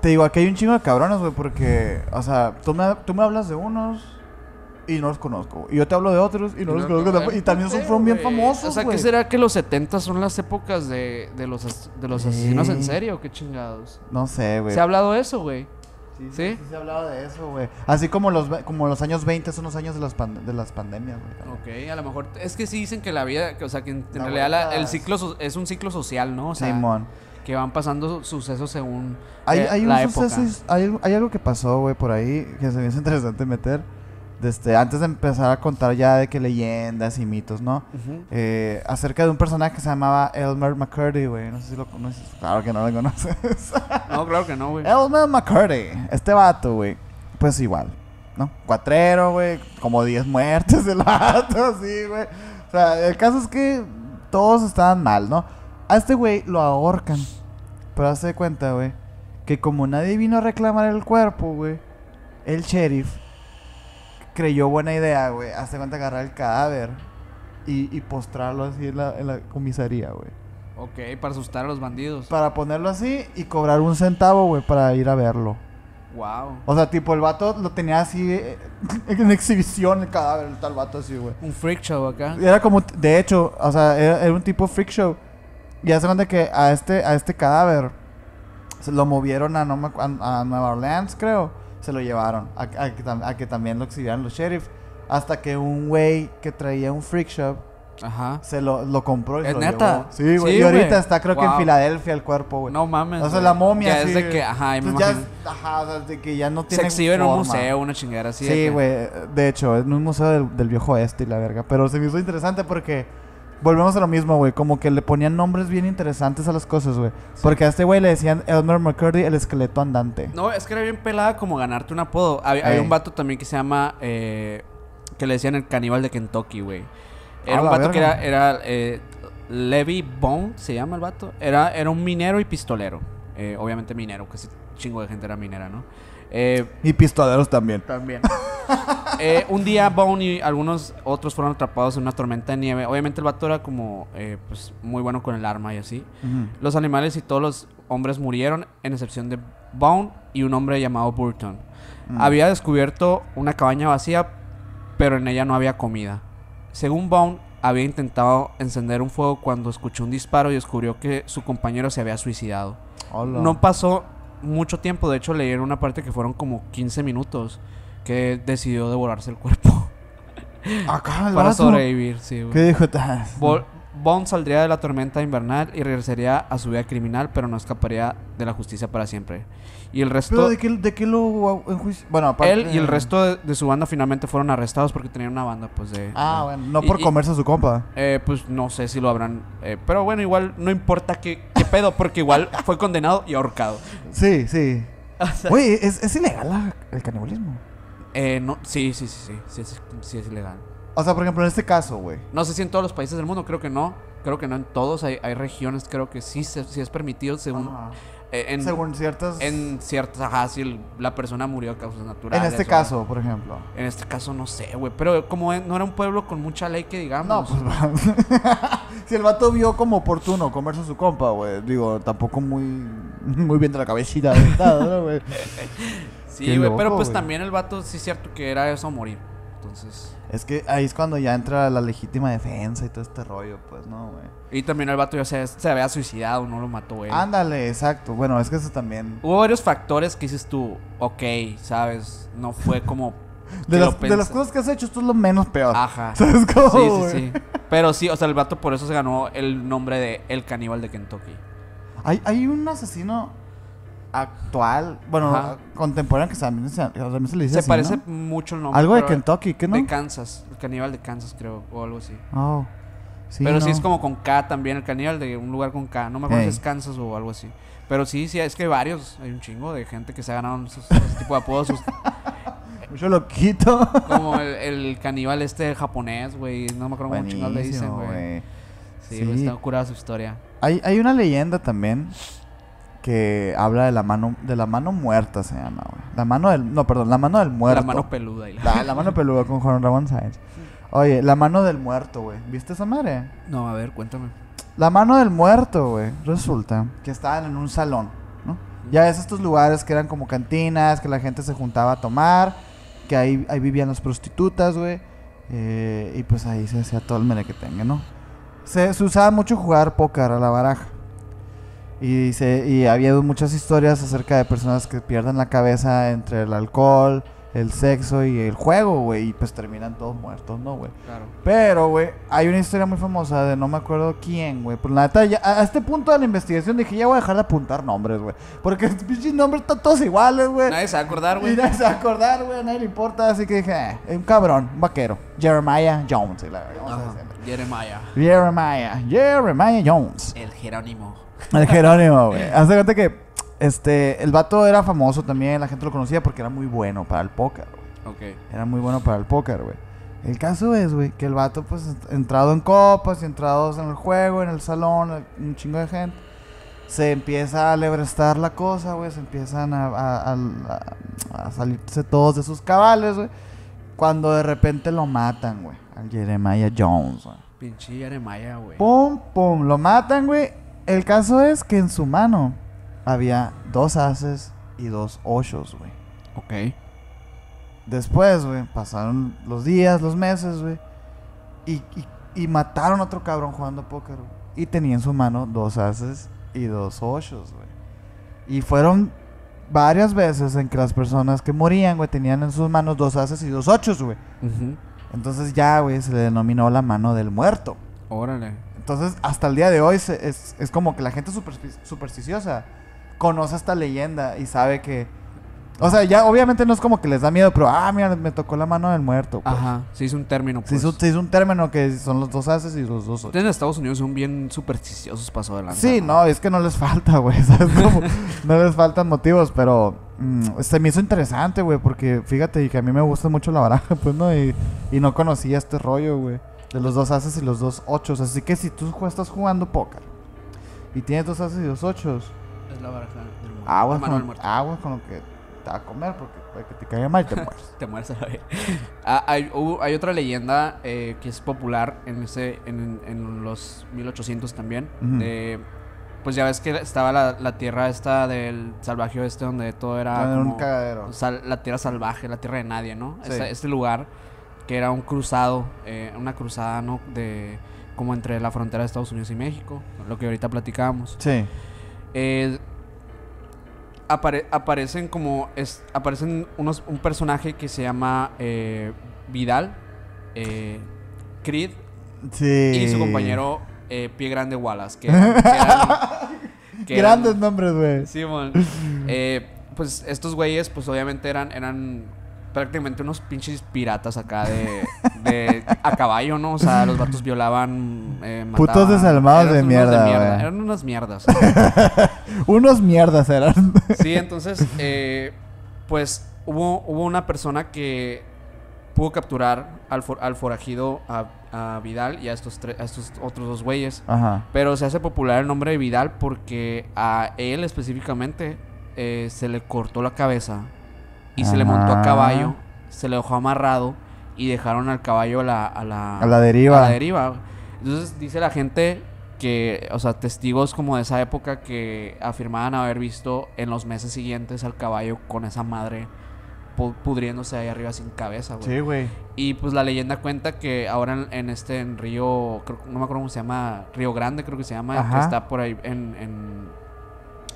Te digo, aquí hay un chingo de cabrones, güey, porque, o sea, tú me, tú me hablas de unos y no los conozco. Y yo te hablo de otros y no, los conozco tampoco. Y también son, fueron bien famosos, O sea, güey. ¿qué será que los 70 son las épocas de, de los, as- de los asesinos en Sí. serio? ¿Qué chingados? No sé, güey. ¿Se ha hablado de eso, güey? Sí, ¿Sí? sí, sí se ha hablado de eso, güey. Así como los, como los años 20 son los años de las, pan- de las pandemias, güey. Ok, a lo mejor es que sí dicen que la vida, que, o sea, que en, en La realidad la- el ciclo so- es un ciclo social, ¿no? O sea, Simón. que van pasando sucesos según Hay, eh, hay, un época. suceso- hay, hay algo que pasó, güey, por ahí que se me hizo interesante meter. Desde, antes de empezar a contar ya de que leyendas y mitos, ¿no? Eh, acerca de un personaje que se llamaba Elmer McCurdy, güey. No sé si lo conoces. Claro que no lo conoces. No, claro que no, güey. Elmer McCurdy. Este vato, güey. Pues igual, ¿no? Cuatrero, güey. Como 10 muertes del vato, así, güey. O sea, el caso es que todos estaban mal, ¿no? A este güey lo ahorcan. Pero de cuenta, güey. Que como nadie vino a reclamar el cuerpo, güey. El sheriff creyó buena idea, güey. Hazte cuenta agarrar el cadáver. Y, y postrarlo así en la, en la comisaría, güey. Ok, para asustar a los bandidos. Para ponerlo así y cobrar un centavo, güey, para ir a verlo. Wow. O sea, tipo, el vato lo tenía así eh, en exhibición, el cadáver, el tal vato así, güey. Un freak show acá. Era como, de hecho, o sea, era, era un tipo freak show. Y hace cuenta que a este, a este cadáver se lo movieron a, no a, a Nueva Orleans, creo. Se lo llevaron a, a a que también lo exhibieran los sheriff. Hasta que un güey que traía un freak shop Ajá. se lo, lo compró y se ¿Es lo neta? llevó. Sí, güey. Sí, y ahorita está, creo que en. Filadelfia, el cuerpo, güey. No mames. O sea, la momia, Ya sí. es de que, ajá, me Pues ya imagino. es- ajá, o sea, de que ya no Se tiene exhibe en un museo, una chingadera así. Sí, güey. De hecho, en un museo del, del viejo oeste y la verga. Pero se me hizo interesante porque volvemos a lo mismo, güey. Como que le ponían nombres bien interesantes a las cosas, güey. Porque a este güey le decían Elmer McCurdy, el esqueleto andante. No, es que era bien pelada como ganarte un apodo. Ey. un vato también que se llama. eh, que le decían el caníbal de Kentucky, güey. Era un vato que era. era eh, Levi Bone, se llama el vato. Era, era un minero y pistolero. Eh, obviamente minero, casi chingo de gente era minera, ¿no? Eh, Y pistoleros también. también. Eh, un día Bone y algunos otros fueron atrapados en una tormenta de nieve. Obviamente el vato era como eh, pues, muy bueno con el arma y así. Los animales y todos los hombres murieron, en excepción de Bone y un hombre llamado Burton. Mm. Había descubierto una cabaña vacía, pero en ella no había comida. Según Bone, había intentado encender un fuego cuando escuchó un disparo y descubrió que su compañero se había suicidado. Hola. No pasó mucho tiempo, de hecho leí en una parte que fueron como 15 minutos que decidió devorarse el cuerpo Acá el para sobrevivir. Sí, güey. ¿Qué dijo? Bo- Bond saldría de la tormenta invernal y regresaría a su vida criminal, pero no escaparía de la justicia para siempre. Y el resto, ¿Pero de qué, de qué lo? Bueno, aparte... él y el resto de, de su banda finalmente fueron arrestados porque tenían una banda, pues de. Ah, de- bueno. No por y- comerse a su compa. eh, pues no sé si lo habrán. eh, pero bueno, igual no importa qué, qué pedo, porque igual fue condenado y ahorcado. Sí, sí. O sea, Güey, ¿es, es ilegal el canibalismo. eh, no, sí, sí, sí, sí, sí, es- sí es ilegal. O sea, por ejemplo, en este caso, güey. No sé si en todos los países del mundo, creo que no. Creo que no en todos. Hay, hay regiones, creo que sí, se- sí es permitido según. Ajá. Eh, en, Según ciertas... en ciertas. Ajá, si el- la persona murió a causas naturales. En este o- caso, por ejemplo. En este caso no sé, güey. Pero como no era un pueblo con mucha ley que No, digamos. pues si el vato vio como oportuno comerse a su compa, güey. Digo, tampoco muy muy bien de la cabecita, ¿no, güey? sí, güey. Pero pues güey. también el vato sí es cierto que era eso morir. Entonces. Es que ahí es cuando ya entra la legítima defensa y todo este rollo, pues, ¿no, güey? Y también el vato ya se, se había suicidado, no lo mató él. Ándale, exacto. Bueno, es que eso también... Hubo varios factores que dices tú, ok, sabes, no fue como. De las, de las cosas que has hecho, esto es lo menos peor. Ajá. ¿Sabes cómo, Sí, sí, sí. Pero sí, o sea, el vato por eso se ganó el nombre de El Caníbal de Kentucky. Hay, hay un asesino actual, bueno, Ajá. contemporáneo que también se, también se le dice Se así, parece ¿no? mucho el nombre. Algo de Kentucky, ¿qué no? De Kansas, el caníbal de Kansas, creo, o algo así. Oh, sí, pero sí no. es como con K también, el caníbal de un lugar con K. No me acuerdo Ey. si es Kansas o algo así. Pero sí, sí, es que hay varios, hay un chingo de gente que se ha ganado ese tipo de apodos. sus- Mucho loquito. como el, el caníbal este japonés, güey. No me acuerdo cómo chingados le dicen, güey. Sí, Sí. está curada su historia. Hay, hay una leyenda también que habla de la mano de la mano muerta se llama, güey. La mano del no, perdón, la mano del muerto. La mano peluda y la... la, la mano peluda con Juan Ramón Sáenz. Oye, la mano del muerto, güey. ¿Viste esa madre? No, a ver, cuéntame. La mano del muerto, güey. Resulta que estaban en un salón, ¿no? Ya es estos lugares que eran como cantinas, que la gente se juntaba a tomar, que ahí, ahí vivían las prostitutas, güey. eh, y pues ahí se hacía todo el mene que tenga, ¿no? Se, se usaba mucho jugar póker a la baraja. Y, se, y ha habido muchas historias acerca de personas que pierden la cabeza entre el alcohol, el sexo y el juego, güey. Y pues terminan todos muertos, ¿no, güey? Claro. Pero, güey, hay una historia muy famosa de no me acuerdo quién, güey. Pues la neta, ya- a a este punto de la investigación dije, ya voy a dejar de apuntar nombres, güey. Porque estos pinches nombres están todos iguales, güey. Nadie se va a acordar, güey. nadie se va a acordar, güey, a nadie le importa. Así que dije, eh, un cabrón, un vaquero. Jeremiah Jones. la decirle. Jeremiah. Jeremiah, Jeremiah Jones. El Jerónimo. El Jerónimo, güey. Hace cuenta que este, el vato era famoso también, la gente lo conocía porque era muy bueno para el póker, güey. Ok. Era muy bueno para el póker, güey. El caso es, güey, que el vato, pues, entrado en copas y entrados en el juego, en el salón, un chingo de gente, se empieza a lebrestar la cosa, güey, se empiezan a, a- a- a- a salirse todos de sus cabales, güey, cuando de repente lo matan, güey, al Jeremiah Jones, güey. Pinche Jeremiah, güey. Pum, pum, lo matan, güey. El caso es que en su mano había dos haces y dos ochos, güey. Ok. Después, güey, pasaron los días, los meses, güey. Y, y, y mataron a otro cabrón jugando póker, güey. Y tenía en su mano dos haces y dos ochos, güey. Y fueron varias veces en que las personas que morían, güey, tenían en sus manos dos haces y dos ochos, güey. Entonces ya, güey, se le denominó la mano del muerto. Órale. Entonces, hasta el día de hoy se- es, es como que la gente supersticiosa conoce esta leyenda y sabe que... O sea, ya obviamente no es como que les da miedo, pero, ah, mira, me tocó la mano del muerto. pues. Ajá. Se hizo un término, Se pues. hizo, se hizo un término que son los dos haces y los dos. Ustedes en Estados Unidos son bien supersticiosos paso adelante. Sí, no, es que no les falta, güey. no les faltan motivos, pero mm, se me hizo interesante, güey, porque fíjate que a mí me gusta mucho la baraja, pues, ¿no? Y, y no conocía este rollo, güey, de los dos haces y los dos ochos. Así que si tú estás jugando póker y tienes dos haces y dos ochos, Es la baraja del muerto. aguas La mano del con, muerto. aguas con lo que te va a comer, porque puede que te caiga mal y te mueres. Te mueres a la vez. Ah, hay, hubo- hay otra leyenda eh, que es popular en, ese, en, en los 1800 también. Ujú. de, pues ya ves que estaba la, la tierra esta del salvaje oeste donde todo era Era un como cagadero. sal- la tierra salvaje, la tierra de nadie, ¿no? Sí. Esta- este lugar que era un cruzado, eh, una cruzada, ¿no? De como entre la frontera de Estados Unidos y México, lo que ahorita platicábamos. Sí. Eh, apare- aparecen como es, aparecen unos un personaje que se llama eh, Vidal, eh, Creed Sí. y su compañero eh, Pie Grande Wallace, que, eran- que eran- que eran- Grandes nombres, güey. Eh, pues estos güeyes, pues obviamente eran, eran prácticamente unos pinches piratas acá de, de a caballo, ¿no? O sea, los vatos violaban, eh, Putos desalmados de mierda, güey. Eran unas mierdas. Unos mierdas eran. Sí, entonces, eh, pues hubo, hubo una persona que pudo capturar al, for- al forajido a, a Vidal y a estos, tre- a estos otros dos güeyes. Ajá. Pero se hace popular el nombre de Vidal porque a él específicamente eh, se le cortó la cabeza y se le montó a Ajá. caballo, se le dejó amarrado y dejaron al caballo a la, a la, A la deriva. a la deriva. Entonces dice la gente que, o sea, testigos como de esa época que afirmaban haber visto en los meses siguientes al caballo con esa madre pu- pudriéndose ahí arriba sin cabeza, güey. Sí, güey. Y pues la leyenda cuenta que ahora en, en este en Río, creo- no me acuerdo cómo se llama, Río Grande creo que se llama, que está por ahí en, en,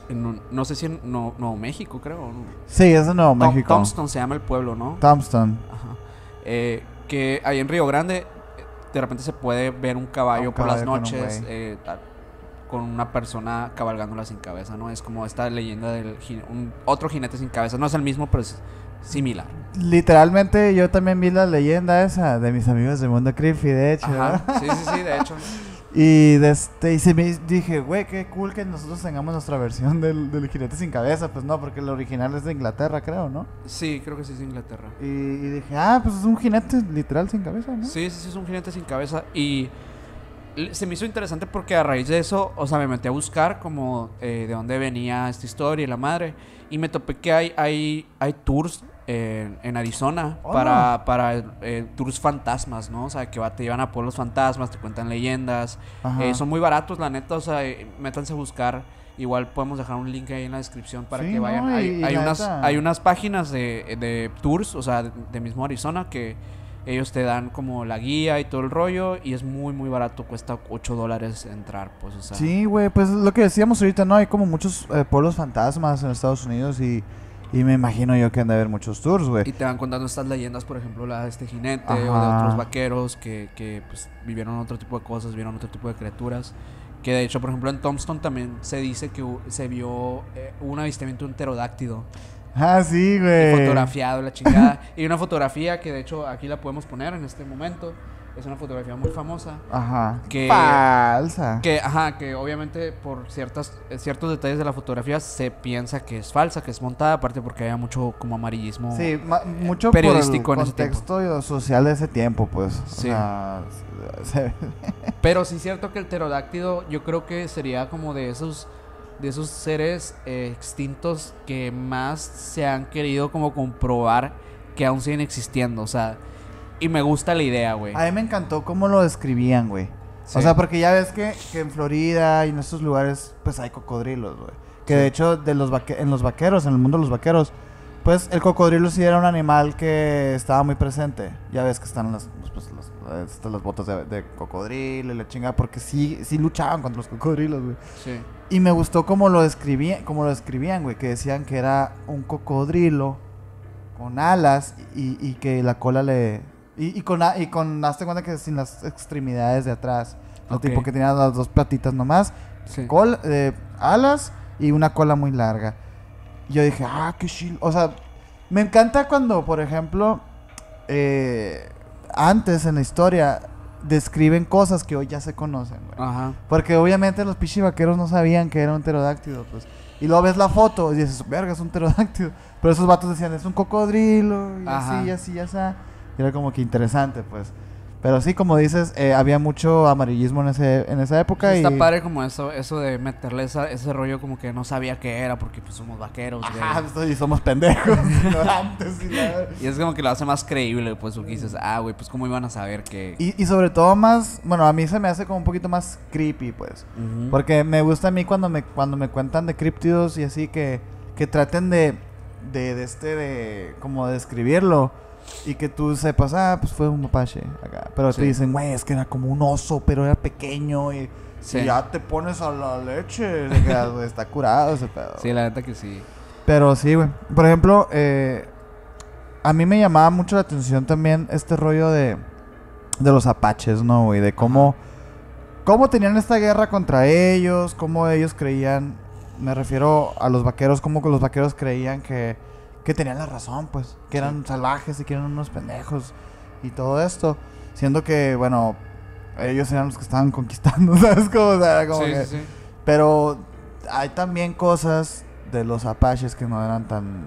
en no sé si en no, Nuevo México creo. ¿no? Sí, es de Nuevo Tom- México. Tombstone se llama el pueblo, ¿no? Ajá. Eh, que ahí en Río Grande eh, de repente se puede ver un caballo Un por las caballo con un noches eh, con una persona cabalgándola sin cabeza, ¿no? Es como esta leyenda del un, otro jinete sin cabeza. No es el mismo, pero es similar. Literalmente yo también vi la leyenda esa de mis amigos de Mundo Creepy, de hecho. Sí, sí, sí, de hecho. Y, de este, y se me dije, güey, qué cool que nosotros tengamos nuestra versión del, del jinete sin cabeza. Pues no, porque el original es de Inglaterra, creo, ¿no? Sí, creo que sí es de Inglaterra. Y, y dije, ah, pues es un jinete literal sin cabeza, ¿no? Sí, sí, sí, es un jinete sin cabeza. Y se me hizo interesante porque a raíz de eso, o sea, me metí a buscar como eh, de dónde venía esta historia y la madre. Y me topé que hay, hay, hay tours en, en Arizona Oh. para, para eh, tours fantasmas, ¿no? O sea, que va- te llevan a pueblos fantasmas, te cuentan leyendas. Eh, son muy baratos, la neta, o sea, eh, métanse a buscar. Igual podemos dejar un link ahí en la descripción para Sí, que vayan. no, y- hay, y hay la unas, neta- hay unas páginas de, de tours, o sea, de, de mismo Arizona, que, Ellos te dan como la guía y todo el rollo y es muy, muy barato. Cuesta 8 dólares entrar, pues, o sea. Sí, güey, pues lo que decíamos ahorita, ¿no? Hay como muchos eh, pueblos fantasmas en Estados Unidos y, y me imagino yo que han de haber muchos tours, güey. Y te van contando estas leyendas, por ejemplo, la de este jinete o de Ajá. otros vaqueros que, que pues, vivieron otro tipo de cosas, vieron otro tipo de criaturas. Que de hecho, por ejemplo, en Tombstone también se dice que se vio eh, un avistamiento de un pterodáctido. Ah, sí, güey. fotografiado, la chingada. y una fotografía que de hecho aquí la podemos poner en este momento. Es una fotografía muy famosa. Ajá. Que- Falsa. Que, ajá, que obviamente por ciertas, eh, ciertos detalles de la fotografía se piensa que es falsa, que es montada, aparte porque había mucho como amarillismo. Sí, mucho periodístico por en el ese tiempo. contexto social de ese tiempo, pues. O Sí. sea, se- Pero sí es cierto que el pterodáctido yo creo que sería como de esos de esos seres eh, extintos que más se han querido como comprobar que aún siguen existiendo, o sea, y me gusta la idea, güey. A mí me encantó cómo lo describían, güey. Sí. O sea, porque ya ves que, que en Florida y en estos lugares, pues hay cocodrilos, güey. Que Sí. de hecho, de los vaque- en los vaqueros, en el mundo de los vaqueros, pues el cocodrilo sí era un animal que estaba muy presente. Ya ves que están las, pues, las, estas, las botas de, de cocodrilo y la chingada, porque sí, sí luchaban contra los cocodrilos, güey. Sí. Y me gustó cómo lo describían, cómo lo describían, güey, que decían que era un cocodrilo con alas y, y que la cola le y, y con y con hazte cuenta que sin las extremidades de atrás, Ok. tipo que tenía las dos platitas nomás, Sí. col- eh, alas y una cola muy larga. Y yo dije, ah, qué chill. O sea, me encanta cuando, por ejemplo, eh, antes en la historia describen cosas que hoy ya se conocen, güey. Ajá. Porque obviamente los pichi vaqueros no sabían que era un pterodáctilo, pues. Y luego ves la foto y dices, verga, es un pterodáctilo. Pero esos vatos decían, es un cocodrilo, y Ajá. así, y así, y así. Y era como que interesante, pues. Pero sí, como dices, eh, había mucho amarillismo en, ese, en esa época. Está y... padre como eso, eso de meterle esa- ese rollo como que no sabía qué era porque pues somos vaqueros. Ajá, pues, y somos pendejos, ignorantes. Y, la- Y es como que lo hace más creíble, pues, porque dices, ah, güey, pues cómo iban a saber que... y, y sobre todo más, bueno, a mí se me hace como un poquito más creepy, pues. Ujú. Porque me gusta a mí cuando me, cuando me cuentan de críptidos y así que, que traten de, de, de este, de, como de describirlo. Y que tú sepas, ah, pues fue un mapache acá. Pero Sí. te dicen, güey, es que era como un oso, pero era pequeño y, Sí. y ya te pones a la leche. güey, está curado ese pedo. Sí, la neta que sí. Pero sí, güey. Por ejemplo, eh, a mí me llamaba mucho la atención también este rollo de, de los apaches, ¿no, güey? De cómo, cómo tenían esta guerra contra ellos, cómo ellos creían, me refiero a los vaqueros, cómo que los vaqueros creían que, que tenían la razón, pues, que eran salvajes y que eran unos pendejos y todo esto. Siendo que, bueno, ellos eran los que estaban conquistando, ¿sabes? Como, o sea, como sí, que- sí, sí. pero hay también cosas de los apaches que no eran tan...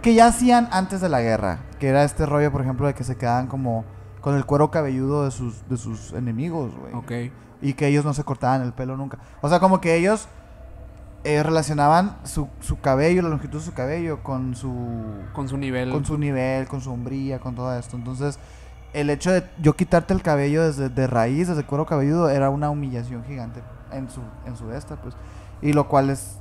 Que ya hacían antes de la guerra. Que era este rollo, por ejemplo, de que se quedaban como con el cuero cabelludo de sus, de sus enemigos, güey. Ok. Y que ellos no se cortaban el pelo nunca. O sea, como que ellos eh, relacionaban su, su cabello, la longitud de su cabello, con su, Con su nivel. con su nivel, con su hombría, con todo esto. Entonces, el hecho de yo quitarte el cabello desde de raíz, desde cuero cabelludo, era una humillación gigante en su, en su esta, pues. Y lo cual es,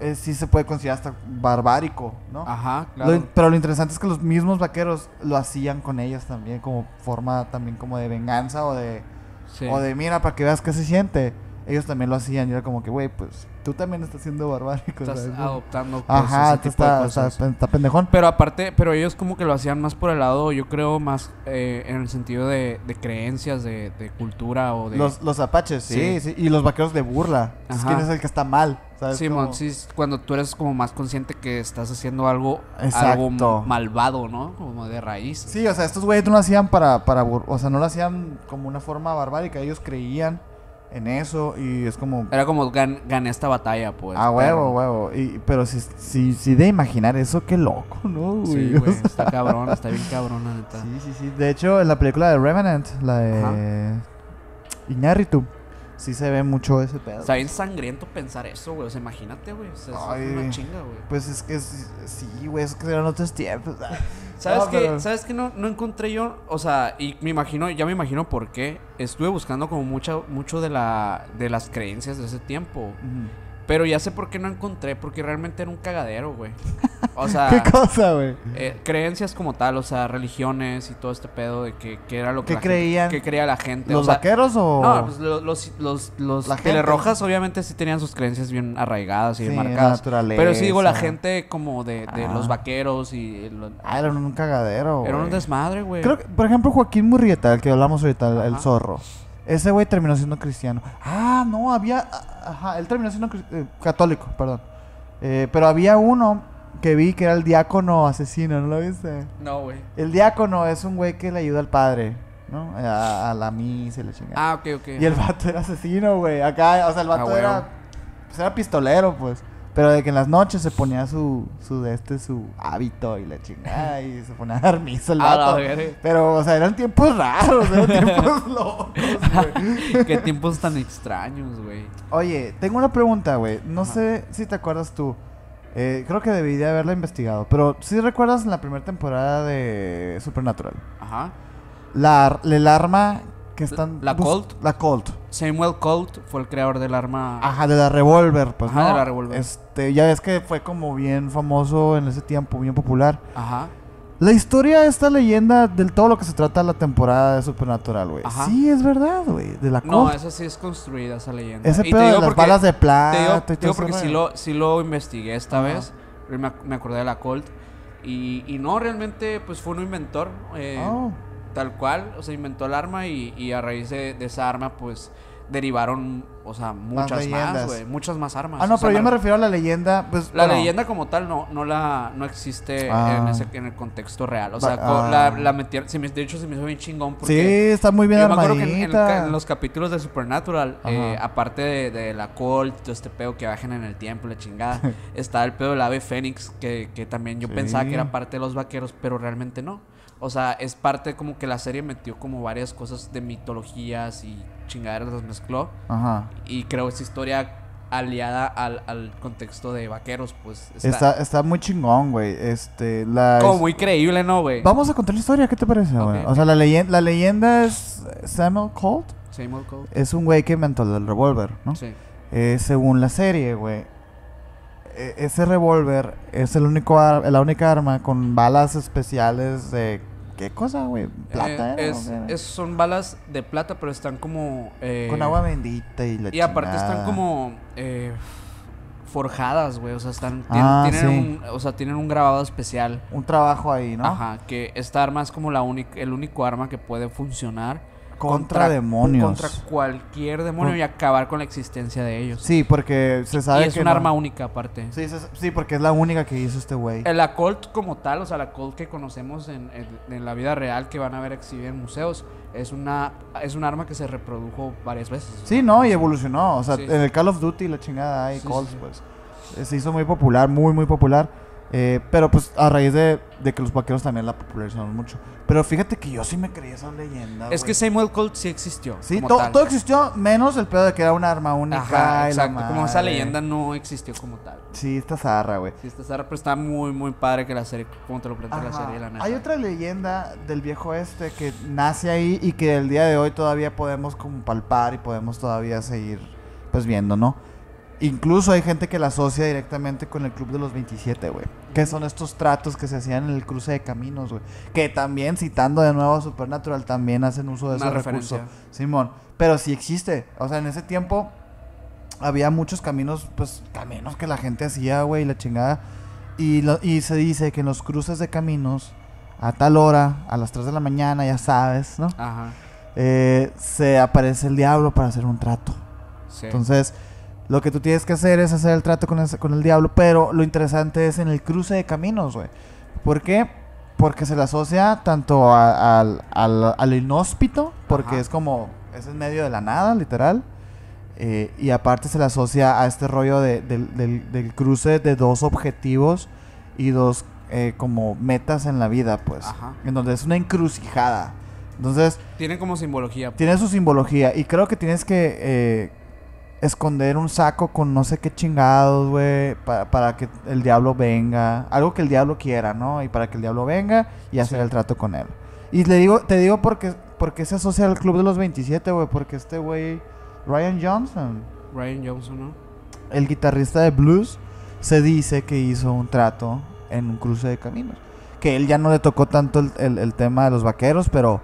es- sí se puede considerar hasta barbárico, ¿no? Ajá, claro. pero lo interesante es que los mismos vaqueros lo hacían con ellas también, como forma también como de venganza o de, Sí. o de mira, para que veas qué se siente. Ellos también lo hacían y era como que, güey, pues tú también estás siendo barbárico. Estás ¿sabes? adoptando pues, Ajá, ese tipo de está, cosas. está pendejón. Pero aparte, pero ellos como que lo hacían más por el lado, yo creo, más eh, en el sentido de, de creencias, de, de cultura o de... Los, los apaches, sí, Sí. sí, Y los vaqueros de burla. Es Ajá. quién es el que está mal. ¿sabes? Sí, es cuando tú eres como más consciente que estás haciendo algo, Exacto. algo malvado, ¿no? Como de raíz. Sí, o sea, estos güeyes no lo hacían para, para o sea, no lo hacían como una forma barbárica. Ellos creían en eso y es como, Era como gan- gané esta batalla, pues. ah, huevo, huevo. Y, pero si, si, si de imaginar eso, qué loco, ¿no? Sí, güey, está cabrón, está bien cabrón, la neta. Sí, sí, sí. De hecho, en la película de Revenant, la de Ajá. Iñárritu, sí se ve mucho ese pedo. Está bien sangriento pensar eso, güey. O sea, imagínate, güey. O sea, es una chinga, güey. Pues es que es- sí, güey, es que eran otros tiempos. ¿Sabes No, qué? pero- ¿Sabes qué? No, no encontré yo, o sea, y me imagino, ya me imagino por qué. Estuve buscando como mucho, mucho de la, de las creencias de ese tiempo. Ujú. Pero ya sé por qué no encontré, porque realmente era un cagadero, güey. O sea, ¿Qué cosa, güey? eh, creencias como tal, o sea, religiones y todo este pedo de que, que era lo que ¿Qué la gente- creían? que creía la gente. ¿Los o sea, vaqueros o...? No, pues lo- los, los, los, La gente. Obviamente sí tenían sus creencias bien arraigadas y bien Sí, marcadas. naturaleza. Pero sí digo, la gente como de, de Ah. los vaqueros y... Ah, era un cagadero, era un desmadre, güey. Creo que, por ejemplo, Joaquín Murrieta, el que hablamos ahorita, el, zorro. Ese güey terminó siendo cristiano. Ah, no, había... Ajá, él terminó siendo eh, católico, perdón. Eh, pero había uno que vi que era el diácono asesino, ¿no lo viste? No, güey. El diácono es un güey que le ayuda al padre, ¿no? A, a la misa y la chingada. Ah, ok, ok. Y el vato era asesino, güey. Acá, o sea, el vato era... Pues era pistolero, pues. Pero de que en las noches se ponía su, su de este, su hábito y la chingada y se ponía a dar misa el vato. Pero, o sea, eran tiempos raros, eran tiempos locos, güey. Qué tiempos tan extraños, güey. Oye, tengo una pregunta, güey. No Ajá. sé si te acuerdas tú. Eh, creo que debí de haberla investigado. Pero ¿sí recuerdas en la primera temporada de Supernatural? Ajá. La, el arma que están... ¿La Colt? La Colt. Samuel Colt fue el creador del arma. Ajá, de la revólver, pues, Ajá, ¿no? de la revólver. Este, ya ves que fue como bien famoso en ese tiempo, bien popular. Ajá. La historia, esta leyenda del todo lo que se trata la temporada de Supernatural, güey. Ajá. Sí, es verdad, güey. De la No, Colt. esa sí es construida, esa leyenda. Ese Y pedo te de las porque- balas de plata Te digo, y todo digo porque sí lo, sí lo investigué esta Ajá. vez. Me, ac- me acordé de la Colt. Y, y no, realmente, pues fue un inventor. eh, Oh. Tal cual. O sea, inventó el arma y, y a raíz de, de esa arma, pues derivaron, o sea, muchas más, güey. Muchas más armas. Ah, no, O sea, pero yo me refiero a la leyenda, pues... La bueno, leyenda como tal no, no la no existe Ah. en, ese, en el contexto real. O sea, ah. la, la metieron. se me- de hecho, se me hizo bien chingón. Sí, Porque está muy bien yo me acuerdo que en, los capítulos de Supernatural, eh, aparte de, de la Colt, todo este pedo que bajen en el tiempo, la chingada, está el pedo del ave Fénix, que, que también yo Sí. pensaba que era parte de los vaqueros, pero realmente no. O sea, es parte como que la serie metió como varias cosas de mitologías y chingaderas las mezcló. Ajá. Y creo esa historia aliada al, al contexto de vaqueros, pues está, Está, está muy chingón, güey. Este, la... como muy creíble, ¿no, güey? Vamos a contar la historia, ¿qué te parece, güey? O sea, la, leyen- la leyenda es Samuel Colt. Samuel Cole. Es un güey que inventó el revólver, ¿no? Sí. Eh, según la serie, güey. E- ese revólver es el único ar- la única arma con balas especiales de... ¿Qué cosa, güey? ¿Plata Eh, es, son balas de plata, pero están como... eh, Con agua bendita y la Y aparte están como eh, forjadas, güey. O sea, están, Ah, tienen, un, o sea, tienen un grabado especial. Un trabajo ahí, ¿no? Ajá, que esta arma es como la única, el único arma que puede funcionar Contra, demonios. Contra cualquier demonio y acabar con la existencia de ellos. Sí, porque se sabe y es que un no- arma única aparte. Sí, se- sí, porque es la única que hizo este güey. La Colt como tal, o sea, la Colt que conocemos en, en- en la vida real que van a ver exhibida en museos, es una es un arma que se reprodujo varias veces. Sí, no, y evolucionó. O sea, Sí. en el Call of Duty la chingada hay Colts, pues. Eh, Se hizo muy popular, muy, muy popular. Eh, pero pues a raíz de, de que los vaqueros también la popularizaron mucho. Pero fíjate que yo sí me creí esa leyenda. Es que güey. Samuel Colt sí existió. Sí, to- tal. todo existió menos el pedo de que era un arma única. Ajá, y la exacto. Como esa leyenda no existió como tal. Sí, esta zarra, güey. Sí, está zarra, pero está muy, muy padre que la serie, como te lo plantea la serie, la neta. Hay otra leyenda del viejo este que nace ahí y que el día de hoy todavía podemos como palpar y podemos todavía seguir pues viendo, ¿no? Incluso hay gente que la asocia directamente con el Club de los 27, güey. Que son estos tratos que se hacían en el cruce de caminos, güey. Que también, citando de nuevo a Supernatural, también hacen uso de Una ese referencia. recurso. Simón. Pero sí existe. O sea, en ese tiempo había muchos caminos, pues, caminos que la gente hacía, güey, la chingada. Y, lo- y se dice que en los cruces de caminos, a tal hora, a las 3 de la mañana, ya sabes, ¿no? Ajá. Eh, se aparece el diablo para hacer un trato. Sí. Entonces, lo que tú tienes que hacer es hacer el trato con, ese- con el diablo, pero lo interesante es en el cruce de caminos, güey. ¿Por qué? Porque se le asocia tanto a- al, al, al inhóspito, porque Ajá. es como, es en medio de la nada, literal. eh, y aparte se le asocia a este rollo de- del, del- del cruce de dos objetivos y dos eh, como metas en la vida, pues. Ajá. En donde es una encrucijada. Entonces, Tienen como simbología. tiene su simbología. Y creo que tienes que eh, esconder un saco con no sé qué chingados, güey, pa- para que el diablo venga. Algo que el diablo quiera, ¿no? Y para que el diablo venga y hacer Sí. el trato con él. Y le digo, te digo porque, porque se asocia al club de los 27, güey. Porque este güey, Ryan Johnson, Ryan Johnson, ¿no? el guitarrista de blues se dice que hizo un trato en un cruce de caminos. Que él ya no le tocó tanto el, el- el tema de los vaqueros, pero,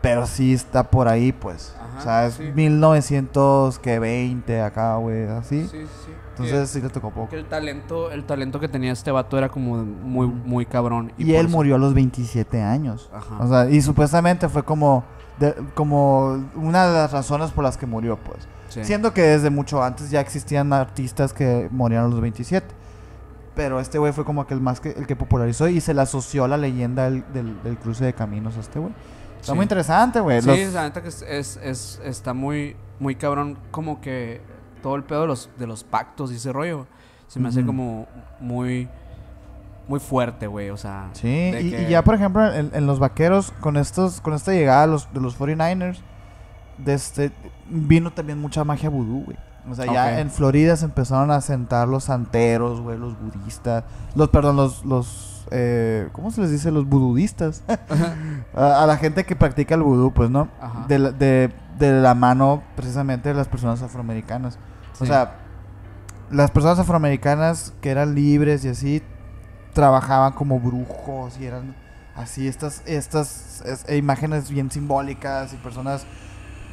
pero sí está por ahí, pues. O sea, es sí. 1920 acá, güey, así. Sí, sí. Entonces sí le tocó poco. Que el talento, el talento que tenía este vato era como muy, muy cabrón. Y, él eso- murió a los 27 años. Ajá. O sea, y supuestamente fue como, de- como una de las razones por las que murió, pues. Sí. Siendo que desde mucho antes ya existían artistas que morían a los 27. Pero este güey fue como que el más que el que popularizó y se le asoció la leyenda del, del- del cruce de caminos a este güey. Está Sí. muy interesante, güey. Sí, Los- la neta que es, es- es- está muy, muy cabrón como que todo el pedo de los, de los pactos y ese rollo. Se me hace como muy, muy fuerte, güey. O sea, Sí, y, ya por ejemplo en, en los vaqueros, con estos, con esta llegada de los, de los 49ers, de este, vino también mucha magia vudú, güey. O sea, ya en Florida se empezaron a sentar los santeros, güey, los budistas, los, perdón, los, los, eh, ¿cómo se les dice? Los bududistas. a, a la gente que practica el vudú, pues, ¿no? Ajá. De, la- de, de la mano precisamente de las personas afroamericanas. O sea, las personas afroamericanas que eran libres y así trabajaban como brujos y eran así estas estas es- e imágenes bien simbólicas y personas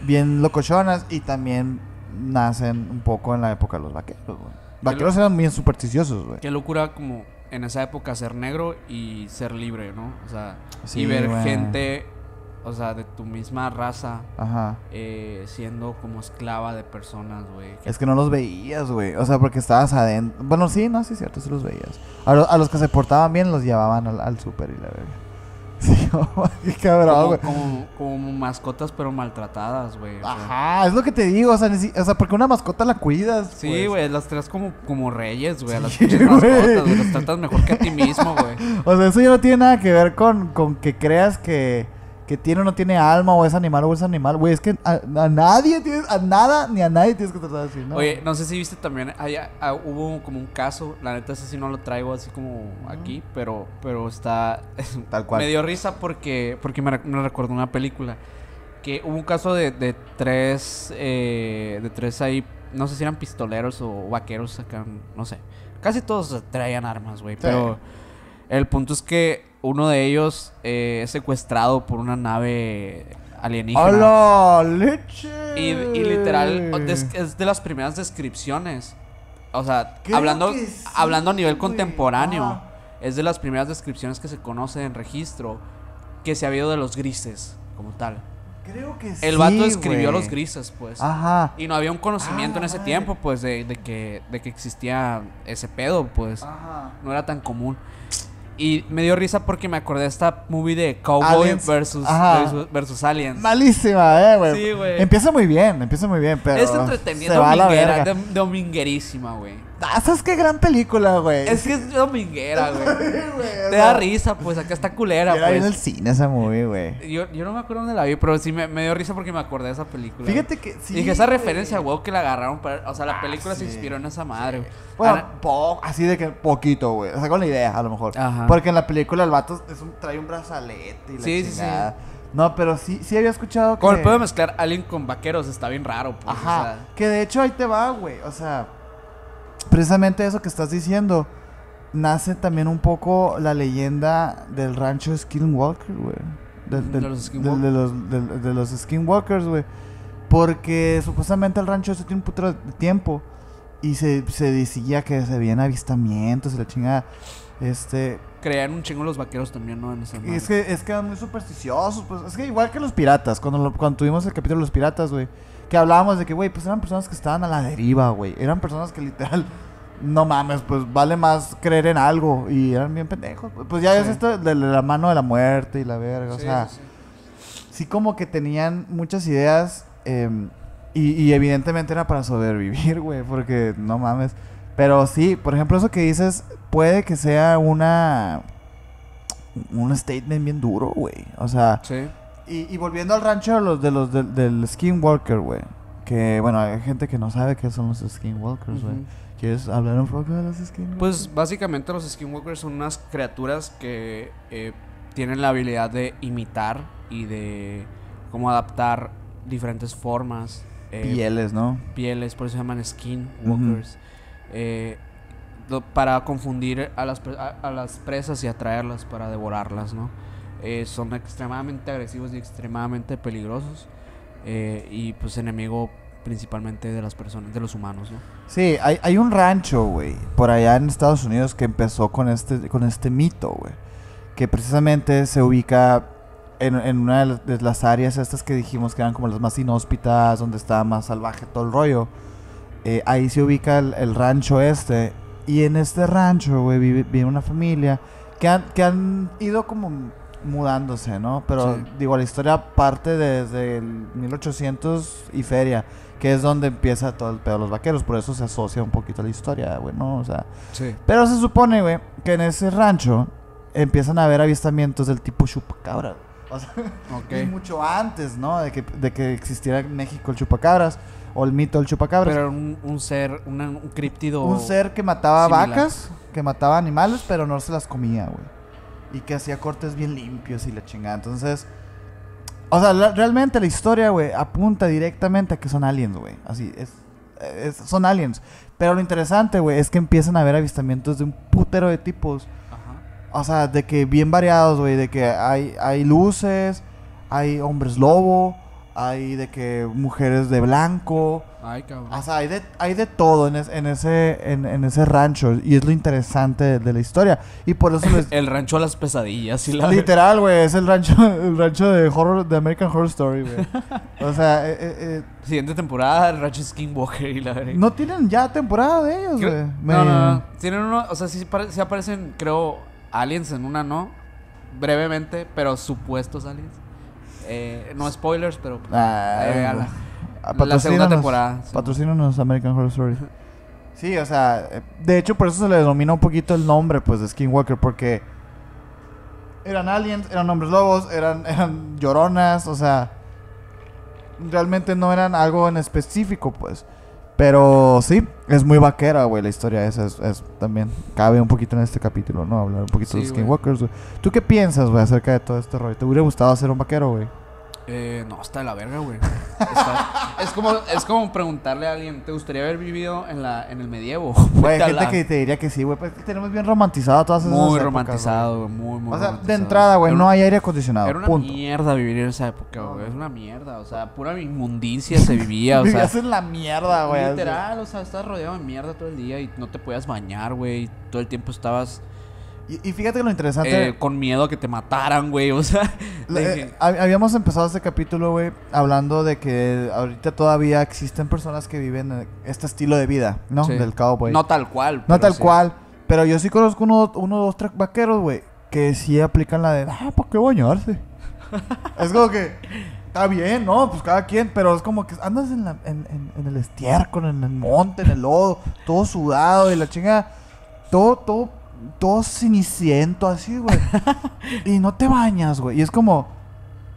bien locochonas y también nacen un poco en la época de los vaqueros. güey. Vaqueros eran bien supersticiosos, güey. Qué locura como en esa época ser negro y ser libre, ¿no? O sea, Sí, y ver gente, o sea, de tu misma raza Ajá. eh, siendo como esclava de personas, güey. Es que no los veías, güey. O sea, porque estabas adentro. Bueno, sí, no, sí, es cierto, sí los veías. A, lo- a los que se portaban bien los llevaban al, al súper y la verga. Qué cabrón, como, güey. como, como mascotas pero maltratadas, güey. sea. Ajá, es lo que te digo, o sea, o sea, porque una mascota la cuidas. Sí, pues. güey, las traes como, como reyes, güey, a las mascotas, güey. Las tratas mejor que a ti mismo, güey. O sea, eso ya no tiene nada que ver con, con que creas que, que tiene o no tiene alma, o es animal o es animal, güey. Es que a, a nadie tienes, a nada ni a nadie tienes que tratar así, ¿no? Oye, no sé si viste también, allá, ah, hubo como un caso, la neta ese sí no lo traigo así como aquí, pero, pero está... Tal cual. Me dio risa porque, porque me, me recordó una película. Que hubo un caso de, de tres, eh, de tres ahí, no sé si eran pistoleros o vaqueros acá, no sé. Casi todos traían armas, güey, pero el punto es que uno de ellos eh, es secuestrado por una nave alienígena. ¡Hola, leche! Y, y literal, es de las primeras descripciones. O sea, Creo hablando, sí, hablando a nivel güey. contemporáneo, Ajá. es de las primeras descripciones que se conoce en registro que se ha habido de los grises, como tal. Creo que sí. El vato escribió güey. los grises, pues. Ajá. Y no había un conocimiento Ah, en ese madre. tiempo, pues, de, de que, de que existía ese pedo, pues. Ajá. No era tan común. Y me dio risa porque me acordé de esta movie de Cowboy Aliens. versus, versus, versus Aliens. Malísima, eh, güey. Sí, güey. Empieza muy bien, empieza muy bien, pero. es entretenida, dominguerísima, güey. Ah, ¿Sabes qué gran película, güey? Es que es dominguera, güey. Te da risa, pues, acá está culera, Yo la vi en el cine esa movie, güey. Yo, yo no me acuerdo dónde la vi, pero sí me, me dio risa porque me acordé de esa película. Fíjate que sí. Y dije, esa güey. referencia, güey, que la agarraron para... O sea, la Ah, película se sí. inspiró en esa madre, güey. Bueno, po- así de que poquito, güey. O sea, con la idea, a lo mejor. Ajá. Porque en la película el vato es un- trae un brazalete y la Sí, sí, sí. chingada. No, pero sí, sí había escuchado que... Como el pedo de mezclar Alien con vaqueros está bien raro, pues. o Ajá. sea, que de hecho ahí te va, güey. O sea, precisamente eso que estás diciendo. Nace también un poco la leyenda del rancho Skinwalker, güey. ¿De del- los Skinwalkers? de los, del- de los Skinwalkers, güey. Porque supuestamente el rancho ese tiene un putero de tiempo. Y se, se decía que se veían avistamientos y la chingada. Este. creían un chingo los vaqueros también, ¿no? En esa y madre. es que, es que eran muy supersticiosos. Pues, es que igual que los piratas. Cuando, lo- cuando tuvimos el capítulo de los piratas, güey. Que hablábamos de que, güey, pues eran personas que estaban a la deriva, güey. Eran personas que literal. No mames, pues vale más creer en algo. Y eran bien pendejos. Pues ya Sí. ves esto de la mano de la muerte y la verga. o sea, sí, sí. sí como que tenían muchas ideas em, y, y evidentemente era para sobrevivir, güey, porque no mames. Pero sí, por ejemplo, eso que dices puede que sea una un statement bien duro, güey. O sea, Sí. Y, y volviendo al rancho de los de los del, del skinwalker, güey. Que bueno, hay gente que no sabe qué son los skinwalkers, güey. ¿Quieres hablar un poco de los skinwalkers? Pues básicamente los skinwalkers son unas criaturas que eh, tienen la habilidad de imitar y de como adaptar diferentes formas. eh, pieles, ¿no? Pieles, por eso se llaman skinwalkers. eh, para confundir a las, a, a las presas y atraerlas para devorarlas, ¿no? Eh, son extremadamente agresivos y extremadamente peligrosos eh, y pues enemigo principalmente de las personas, de los humanos, ¿no? Sí, hay, hay un rancho, güey, por allá en Estados Unidos que empezó con este, con este mito, güey. Que precisamente se ubica en, en una de las- áreas estas que dijimos que eran como las más inhóspitas, donde estaba más salvaje todo el rollo. Eh, ahí se ubica el, el rancho este. Y en este rancho, güey, vive, vive una familia que han, que han ido como mudándose, ¿no? Pero Sí. digo, la historia parte desde el 1800 y feria, que es donde empieza todo el pedo de los vaqueros. Por eso se asocia un poquito a la historia, güey, ¿no? O sea, Sí. pero se supone, güey, que en ese rancho empiezan a haber avistamientos del tipo chupacabra. O sea, y Ok. mucho antes, ¿no? De que, de que existiera en México el chupacabras o el mito del chupacabras. Pero un, un ser, una- un críptido... un ser que mataba similar. vacas, que mataba animales, pero no se las comía, güey. Y que hacía cortes bien limpios y la chingada. Entonces, o sea, la- realmente la historia, güey, apunta directamente a que son aliens, güey. Así, es, es- son aliens. Pero lo interesante, güey, es que empiezan a haber avistamientos de un putero de tipos. Ajá. O sea, de que bien variados, güey, de que hay, hay luces, hay hombres lobo, hay de que mujeres de blanco. Ay, cabrón. O sea, hay de, hay de todo en, es- en ese, en, en ese rancho. Y es lo interesante de, de la historia. Y por eso les... El rancho a las pesadillas y la... literal, güey, es el rancho, el rancho de horror, de American Horror Story, güey. O sea, eh, eh, Siguiente temporada, el rancho Skinwalker y la eh, verga. no tienen ya temporada de ellos, güey. No, Me- no, no. Tienen uno, o sea, sí, sí aparecen, creo, aliens en una, ¿no? Brevemente, pero supuestos aliens. Eh, no spoilers, pero. Ah, eh. La- la segunda temporada. sí. Patrocínanos American Horror Story. Sí, o sea, eh, de hecho por eso se le denomina un poquito el nombre, pues, de Skinwalker, porque eran aliens, eran hombres lobos, eran, eran lloronas, o sea, realmente no eran algo en específico, pues. Pero sí, es muy vaquera, güey, la historia esa es, es también cabe un poquito en este capítulo, ¿no? Hablar un poquito Sí, de. Skinwalkers, güey. ¿Tú qué piensas, güey, acerca de todo este rollo? ¿Te hubiera gustado ser un vaquero, güey? Eh, no, está de la verga, güey. Está- es, como, es como preguntarle a alguien, ¿te gustaría haber vivido en, la, en el medievo? Güey, gente la- que te diría que sí, güey, pues es que tenemos bien romantizado todas esas Muy épocas, güey. romantizado, güey, muy, muy O sea, de entrada, güey, no hay aire acondicionado. Era una punto. mierda vivir en esa época, güey. Es una mierda. O sea, pura inmundicia se vivía. O sea, Vivías en la mierda, güey. literal, o sea, estabas rodeado de mierda todo el día y no te podías bañar, güey. Todo el tiempo estabas Y, y fíjate que lo interesante. eh, con miedo a que te mataran, güey. O sea, la- de eh, hab- habíamos empezado este capítulo, güey, hablando de que ahorita todavía existen personas que viven este estilo de vida, ¿no? Sí. Del cowboy. no tal cual. No tal sí. cual. Pero yo sí conozco uno, uno dos, tres vaqueros, güey, que sí aplican la de, ah, ¿para qué bañarse? es como que, está bien, ¿no? Pues cada quien, pero es como que andas en, la- en, en- en el estiércol, en el monte, en el lodo, todo sudado y la chinga, todo, todo, todo ceniciento así, güey. y no te bañas, güey. Y es como,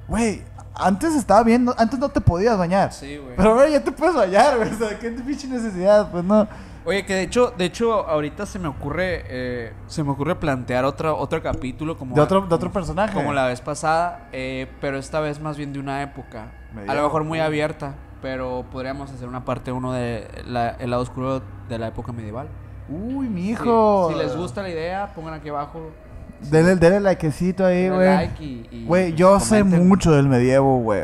güey, antes estaba bien, no- antes no te podías bañar. Sí, güey. Pero ahora ya te puedes bañar, güey. O sea, ¿qué pinche necesidad? Pues no. Oye, que de hecho, de hecho, ahorita se me ocurre, eh, se me ocurre plantear otra, otro capítulo como De otro, de otro personaje. como la vez pasada, eh, pero esta vez más bien de una época. A lo mejor muy abierta, pero podríamos hacer una parte uno de la- el lado oscuro de la época medieval. Uy, mi Sí, hijo. Si, les gusta la idea, pongan aquí abajo. Denle, denle likecito ahí, güey. like Güey, yo sé mucho del medievo, güey.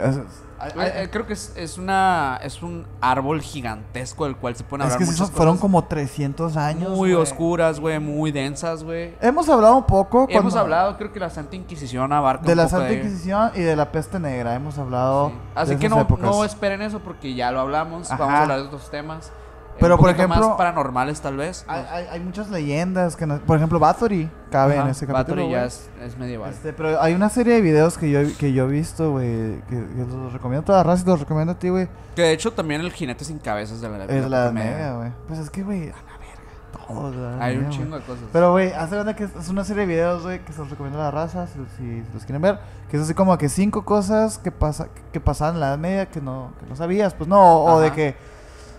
Creo que es, es una es un árbol gigantesco del cual se pueden es hablar que sí, muchas fueron cosas como 300 años. muy güey. oscuras, güey, muy densas, güey. Hemos hablado un poco. Hemos hablado, creo que la Santa Inquisición abarca de un la poco Santa de- Inquisición y de la peste negra. Hemos hablado. Sí. de Así que esas no, épocas. no esperen eso porque ya lo hablamos. Vamos Ajá. a hablar de otros temas. Pero, por ejemplo- más paranormales tal vez. Hay, hay- hay muchas leyendas que, no- por ejemplo, Bathory cabe en ese capítulo. Bathory ya es, es medieval. Este, pero hay una serie de videos que yo, que yo he visto, güey, que, que los recomiendo a toda la raza y los recomiendo a ti, güey. Que de hecho también el jinete sin cabezas de la Es la media, güey. Pues es que, güey, a la verga. Todo, la Hay un Media, chingo de cosas. Pero, güey, hace cuenta que es una serie de videos, güey, que se los recomiendo a la raza, si, los quieren ver. Que es así como que cinco cosas que, pasa, que pasaban en la Edad Media que no, que no sabías, pues no, o de que...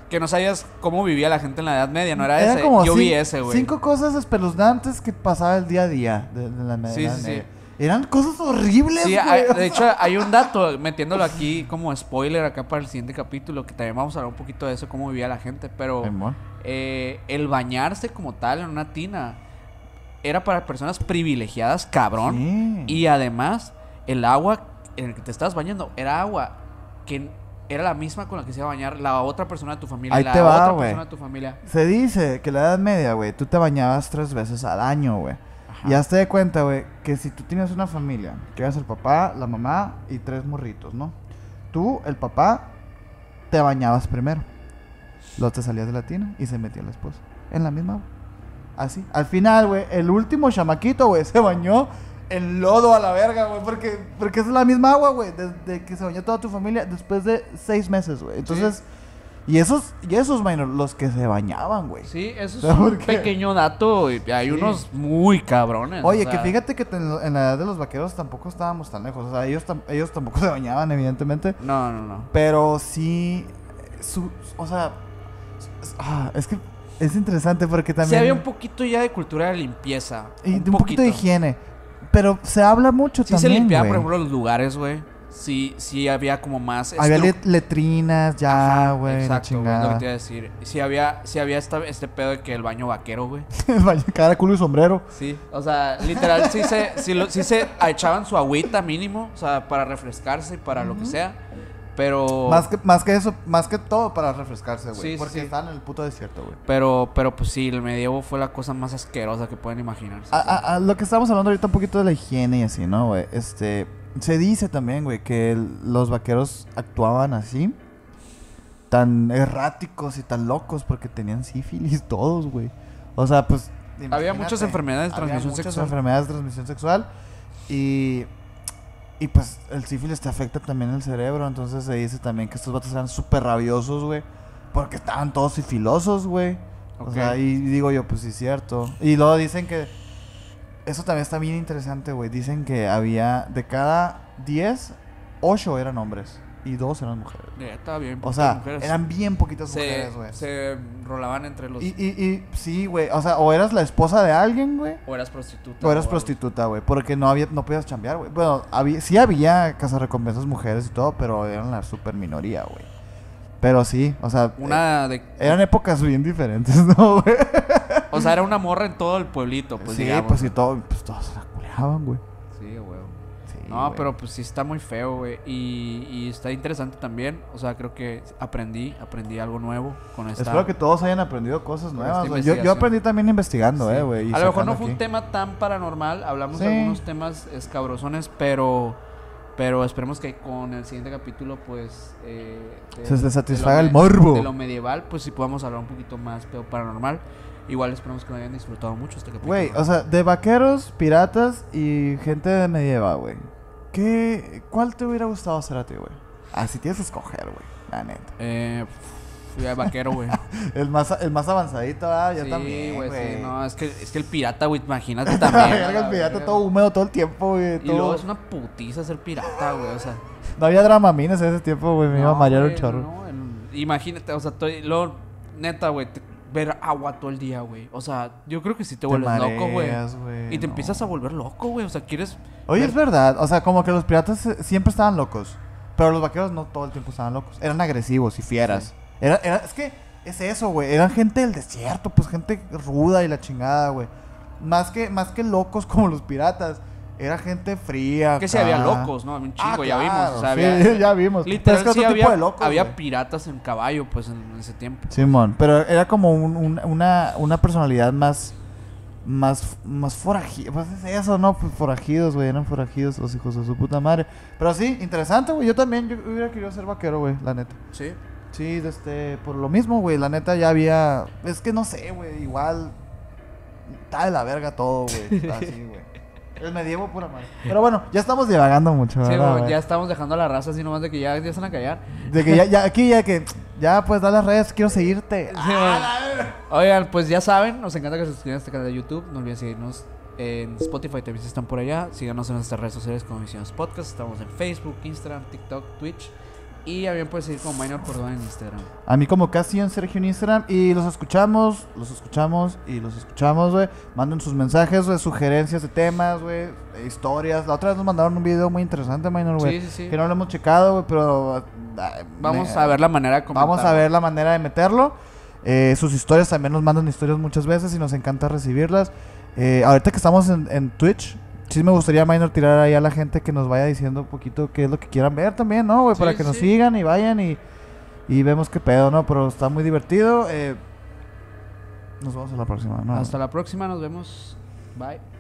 Que no sabías cómo vivía la gente en la Edad Media, no era eran ese. como Yo vi ese, güey. Cinco cosas espeluznantes que pasaba el día a día de, de la, Sí, Edad sí, sí. Media. Eran cosas horribles, Sí, güey. hay- o de hecho hay un dato, metiéndolo aquí como spoiler acá para el siguiente capítulo, que también vamos a hablar un poquito de eso, cómo vivía la gente, pero eh, el bañarse como tal en una tina era para personas privilegiadas, cabrón. Sí. Y además, el agua en el que te estabas bañando era agua que era la misma con la que se iba a bañar la otra persona de tu familia. Ahí la te va, otra persona de tu familia. Se dice que la edad media, güey, tú te bañabas tres veces al año, güey. Y hazte de cuenta, güey, que si tú tienes una familia, que eras el papá, la mamá y tres morritos, ¿no? Tú, el papá, te bañabas primero. Luego te salías de la tina y se metía la esposa. En la misma. Así. Al final, güey, el último chamaquito, güey, se bañó en lodo a la verga, güey. Porque, porque es la misma agua, güey. Desde que se bañó toda tu familia después de seis meses, güey. Entonces, y esos, y esos, minor, los que se bañaban, güey. Sí, eso es ¿Sabes por un pequeño dato. y Hay Sí. unos muy cabrones. Oye, o que fíjate que en la edad de los vaqueros tampoco estábamos tan lejos. O sea, ellos, tam- ellos tampoco se bañaban, evidentemente. No, no, no. Pero sí. Su, o sea. es- ah, es que es interesante porque también. Sí, había un poquito ya de cultura de limpieza. y de un poquito de higiene. Pero se habla mucho Sí se también. limpiaban, por ejemplo, los lugares, güey. Sí, sí había como más... Había estru- letrinas ya, güey. Exacto, güey, lo que te iba a decir. Sí había, sí había esta- este pedo de que el baño vaquero, güey. Cara, culo y sombrero. Sí. O sea, literal, sí se, sí, lo- sí se echaban su agüita mínimo, o sea, para refrescarse y para lo que sea. Pero... Más, que, más que eso, más que todo para refrescarse, güey. Sí, porque sí. están en el puto desierto, güey. Pero, pero pues sí, el medievo fue la cosa más asquerosa que pueden imaginarse. A, a- a lo que estamos hablando ahorita un poquito de la higiene y así, ¿no, güey? Este, se dice también, güey, que el- los vaqueros actuaban así, tan erráticos y tan locos porque tenían sífilis todos, güey. O sea, pues... Había muchas enfermedades de había transmisión muchas sexual. enfermedades de transmisión sexual y... Y pues el sífilis te afecta también el cerebro, entonces se dice también que estos vatos eran súper rabiosos, güey. Porque estaban todos sifilosos, güey. O sea, y digo yo, pues sí, es cierto. Y luego dicen que. Eso también está bien interesante, güey. Dicen que había. De cada 10, 8 eran hombres. Y 2 eran mujeres. Ya, estaba bien. O sea, mujeres. eran bien poquitas se, mujeres, güey. se rolaban entre los... Y, y, y sí, güey. O sea, o eras la esposa de alguien, güey. O eras prostituta. O eras prostituta, güey. Porque no había, no podías chambear, güey. Bueno, había, sí había cazarrecompensas mujeres y todo, pero eran la super minoría, güey. Pero sí, o sea. Una de... eh, eran épocas bien diferentes, ¿no, güey? O sea, era una morra en todo el pueblito, pues sí, digamos. pues y todo, pues todos se la culeaban, güey. No, pero pues sí está muy feo, güey. Y, y está interesante también. O sea, creo que aprendí, aprendí algo nuevo con esta... Espero que todos hayan aprendido cosas nuevas. Yo, yo aprendí también investigando, Sí. eh, güey. A lo mejor no fue un tema tan paranormal, hablamos de algunos temas escabrosones, pero pero esperemos que con el siguiente capítulo, pues... eh, de- Se- satisfaga el morbo. De lo medieval, pues sí podamos hablar un poquito más pero paranormal. Igual esperemos que lo hayan disfrutado mucho este capítulo. Güey, o sea, de vaqueros, piratas y gente de medieval, güey. ¿Qué, ¿Cuál te hubiera gustado hacer a ti, güey? Así tienes que escoger, güey. La neta. Eh, fui a vaquero, güey. El más, el más avanzadito, ah, yo sí, también, güey, güey. sí. No, es que, es que el pirata, güey, imagínate también. el pirata verga, todo húmedo todo el tiempo, güey. Y luego todo- es una putiza ser pirata, güey, o sea... No había dramamines en ese tiempo, güey. Me iba a marear un chorro. no, el- imagínate, o sea, to- luego, neta, güey, te- ver agua todo el día, güey. O sea, yo creo que si te Te vuelves loco, güey. Y te no. empiezas a volver loco, güey. O sea, quieres. Oye, ver- es verdad. O sea, como que los piratas eh, siempre estaban locos. Pero los vaqueros no todo el tiempo estaban locos. Eran agresivos y fieras. Sí. Era, era, es que es eso, güey. Eran gente del desierto, pues gente ruda y la chingada, güey. Más que, más que locos como los piratas. Era gente fría. Que acá. había locos, ¿no? Había un chingo, Ah, ya vimos. O sea, claro, había. sí, ya vimos. Literal, es que sí había, tipo de locos, había güey. piratas en caballo, pues, en, en ese tiempo. Simón, pero era como un- un- una, una personalidad más. Más, más forajida. Pues es eso, ¿no? Pues forajidos, güey. Eran forajidos los hijos de su puta madre. Pero sí, interesante, güey. Yo también yo hubiera querido ser vaquero, güey, la neta. Sí. Sí, este, por lo mismo, güey. La neta ya había. Es que no sé, güey. Igual. Está de la verga todo, güey. Así, güey. El medievo, pura madre. Pero bueno, ya estamos divagando mucho, Sí, ¿verdad, güey, ya estamos dejando a la raza así nomás de que ya empiezan a callar. De que ya, ya, aquí ya que. Ya, pues, da las redes, quiero seguirte. Sí, güey. Oigan, pues ya saben, nos encanta que se suscriban a este canal de YouTube. No olviden seguirnos en Spotify también si están por allá. Síganos en nuestras redes sociales como Visiones Podcast. Estamos en Facebook, Instagram, TikTok, Twitch. Y a mí puedes seguir como Minor Cordón en Instagram. A mí como casi en Sergio en Instagram. Y los escuchamos, los escuchamos y los escuchamos, güey. Manden sus mensajes, güey, sugerencias de temas, güey, historias. La otra vez nos mandaron un video muy interesante, Minor, güey. Sí, sí, sí. Que no lo hemos checado, güey, pero... Vamos me- a ver la manera de comentar. Vamos a ver la manera de meterlo. Eh, sus historias también nos mandan historias muchas veces y nos encanta recibirlas. Eh, ahorita que estamos en, en Twitch, sí me gustaría, Minor, tirar ahí a la gente que nos vaya diciendo un poquito qué es lo que quieran ver también, ¿no, güey? Sí, Para que nos sigan y vayan y, y vemos qué pedo, ¿no? Pero está muy divertido. eh, nos vemos a la próxima, ¿no? Hasta la próxima, nos vemos. Bye.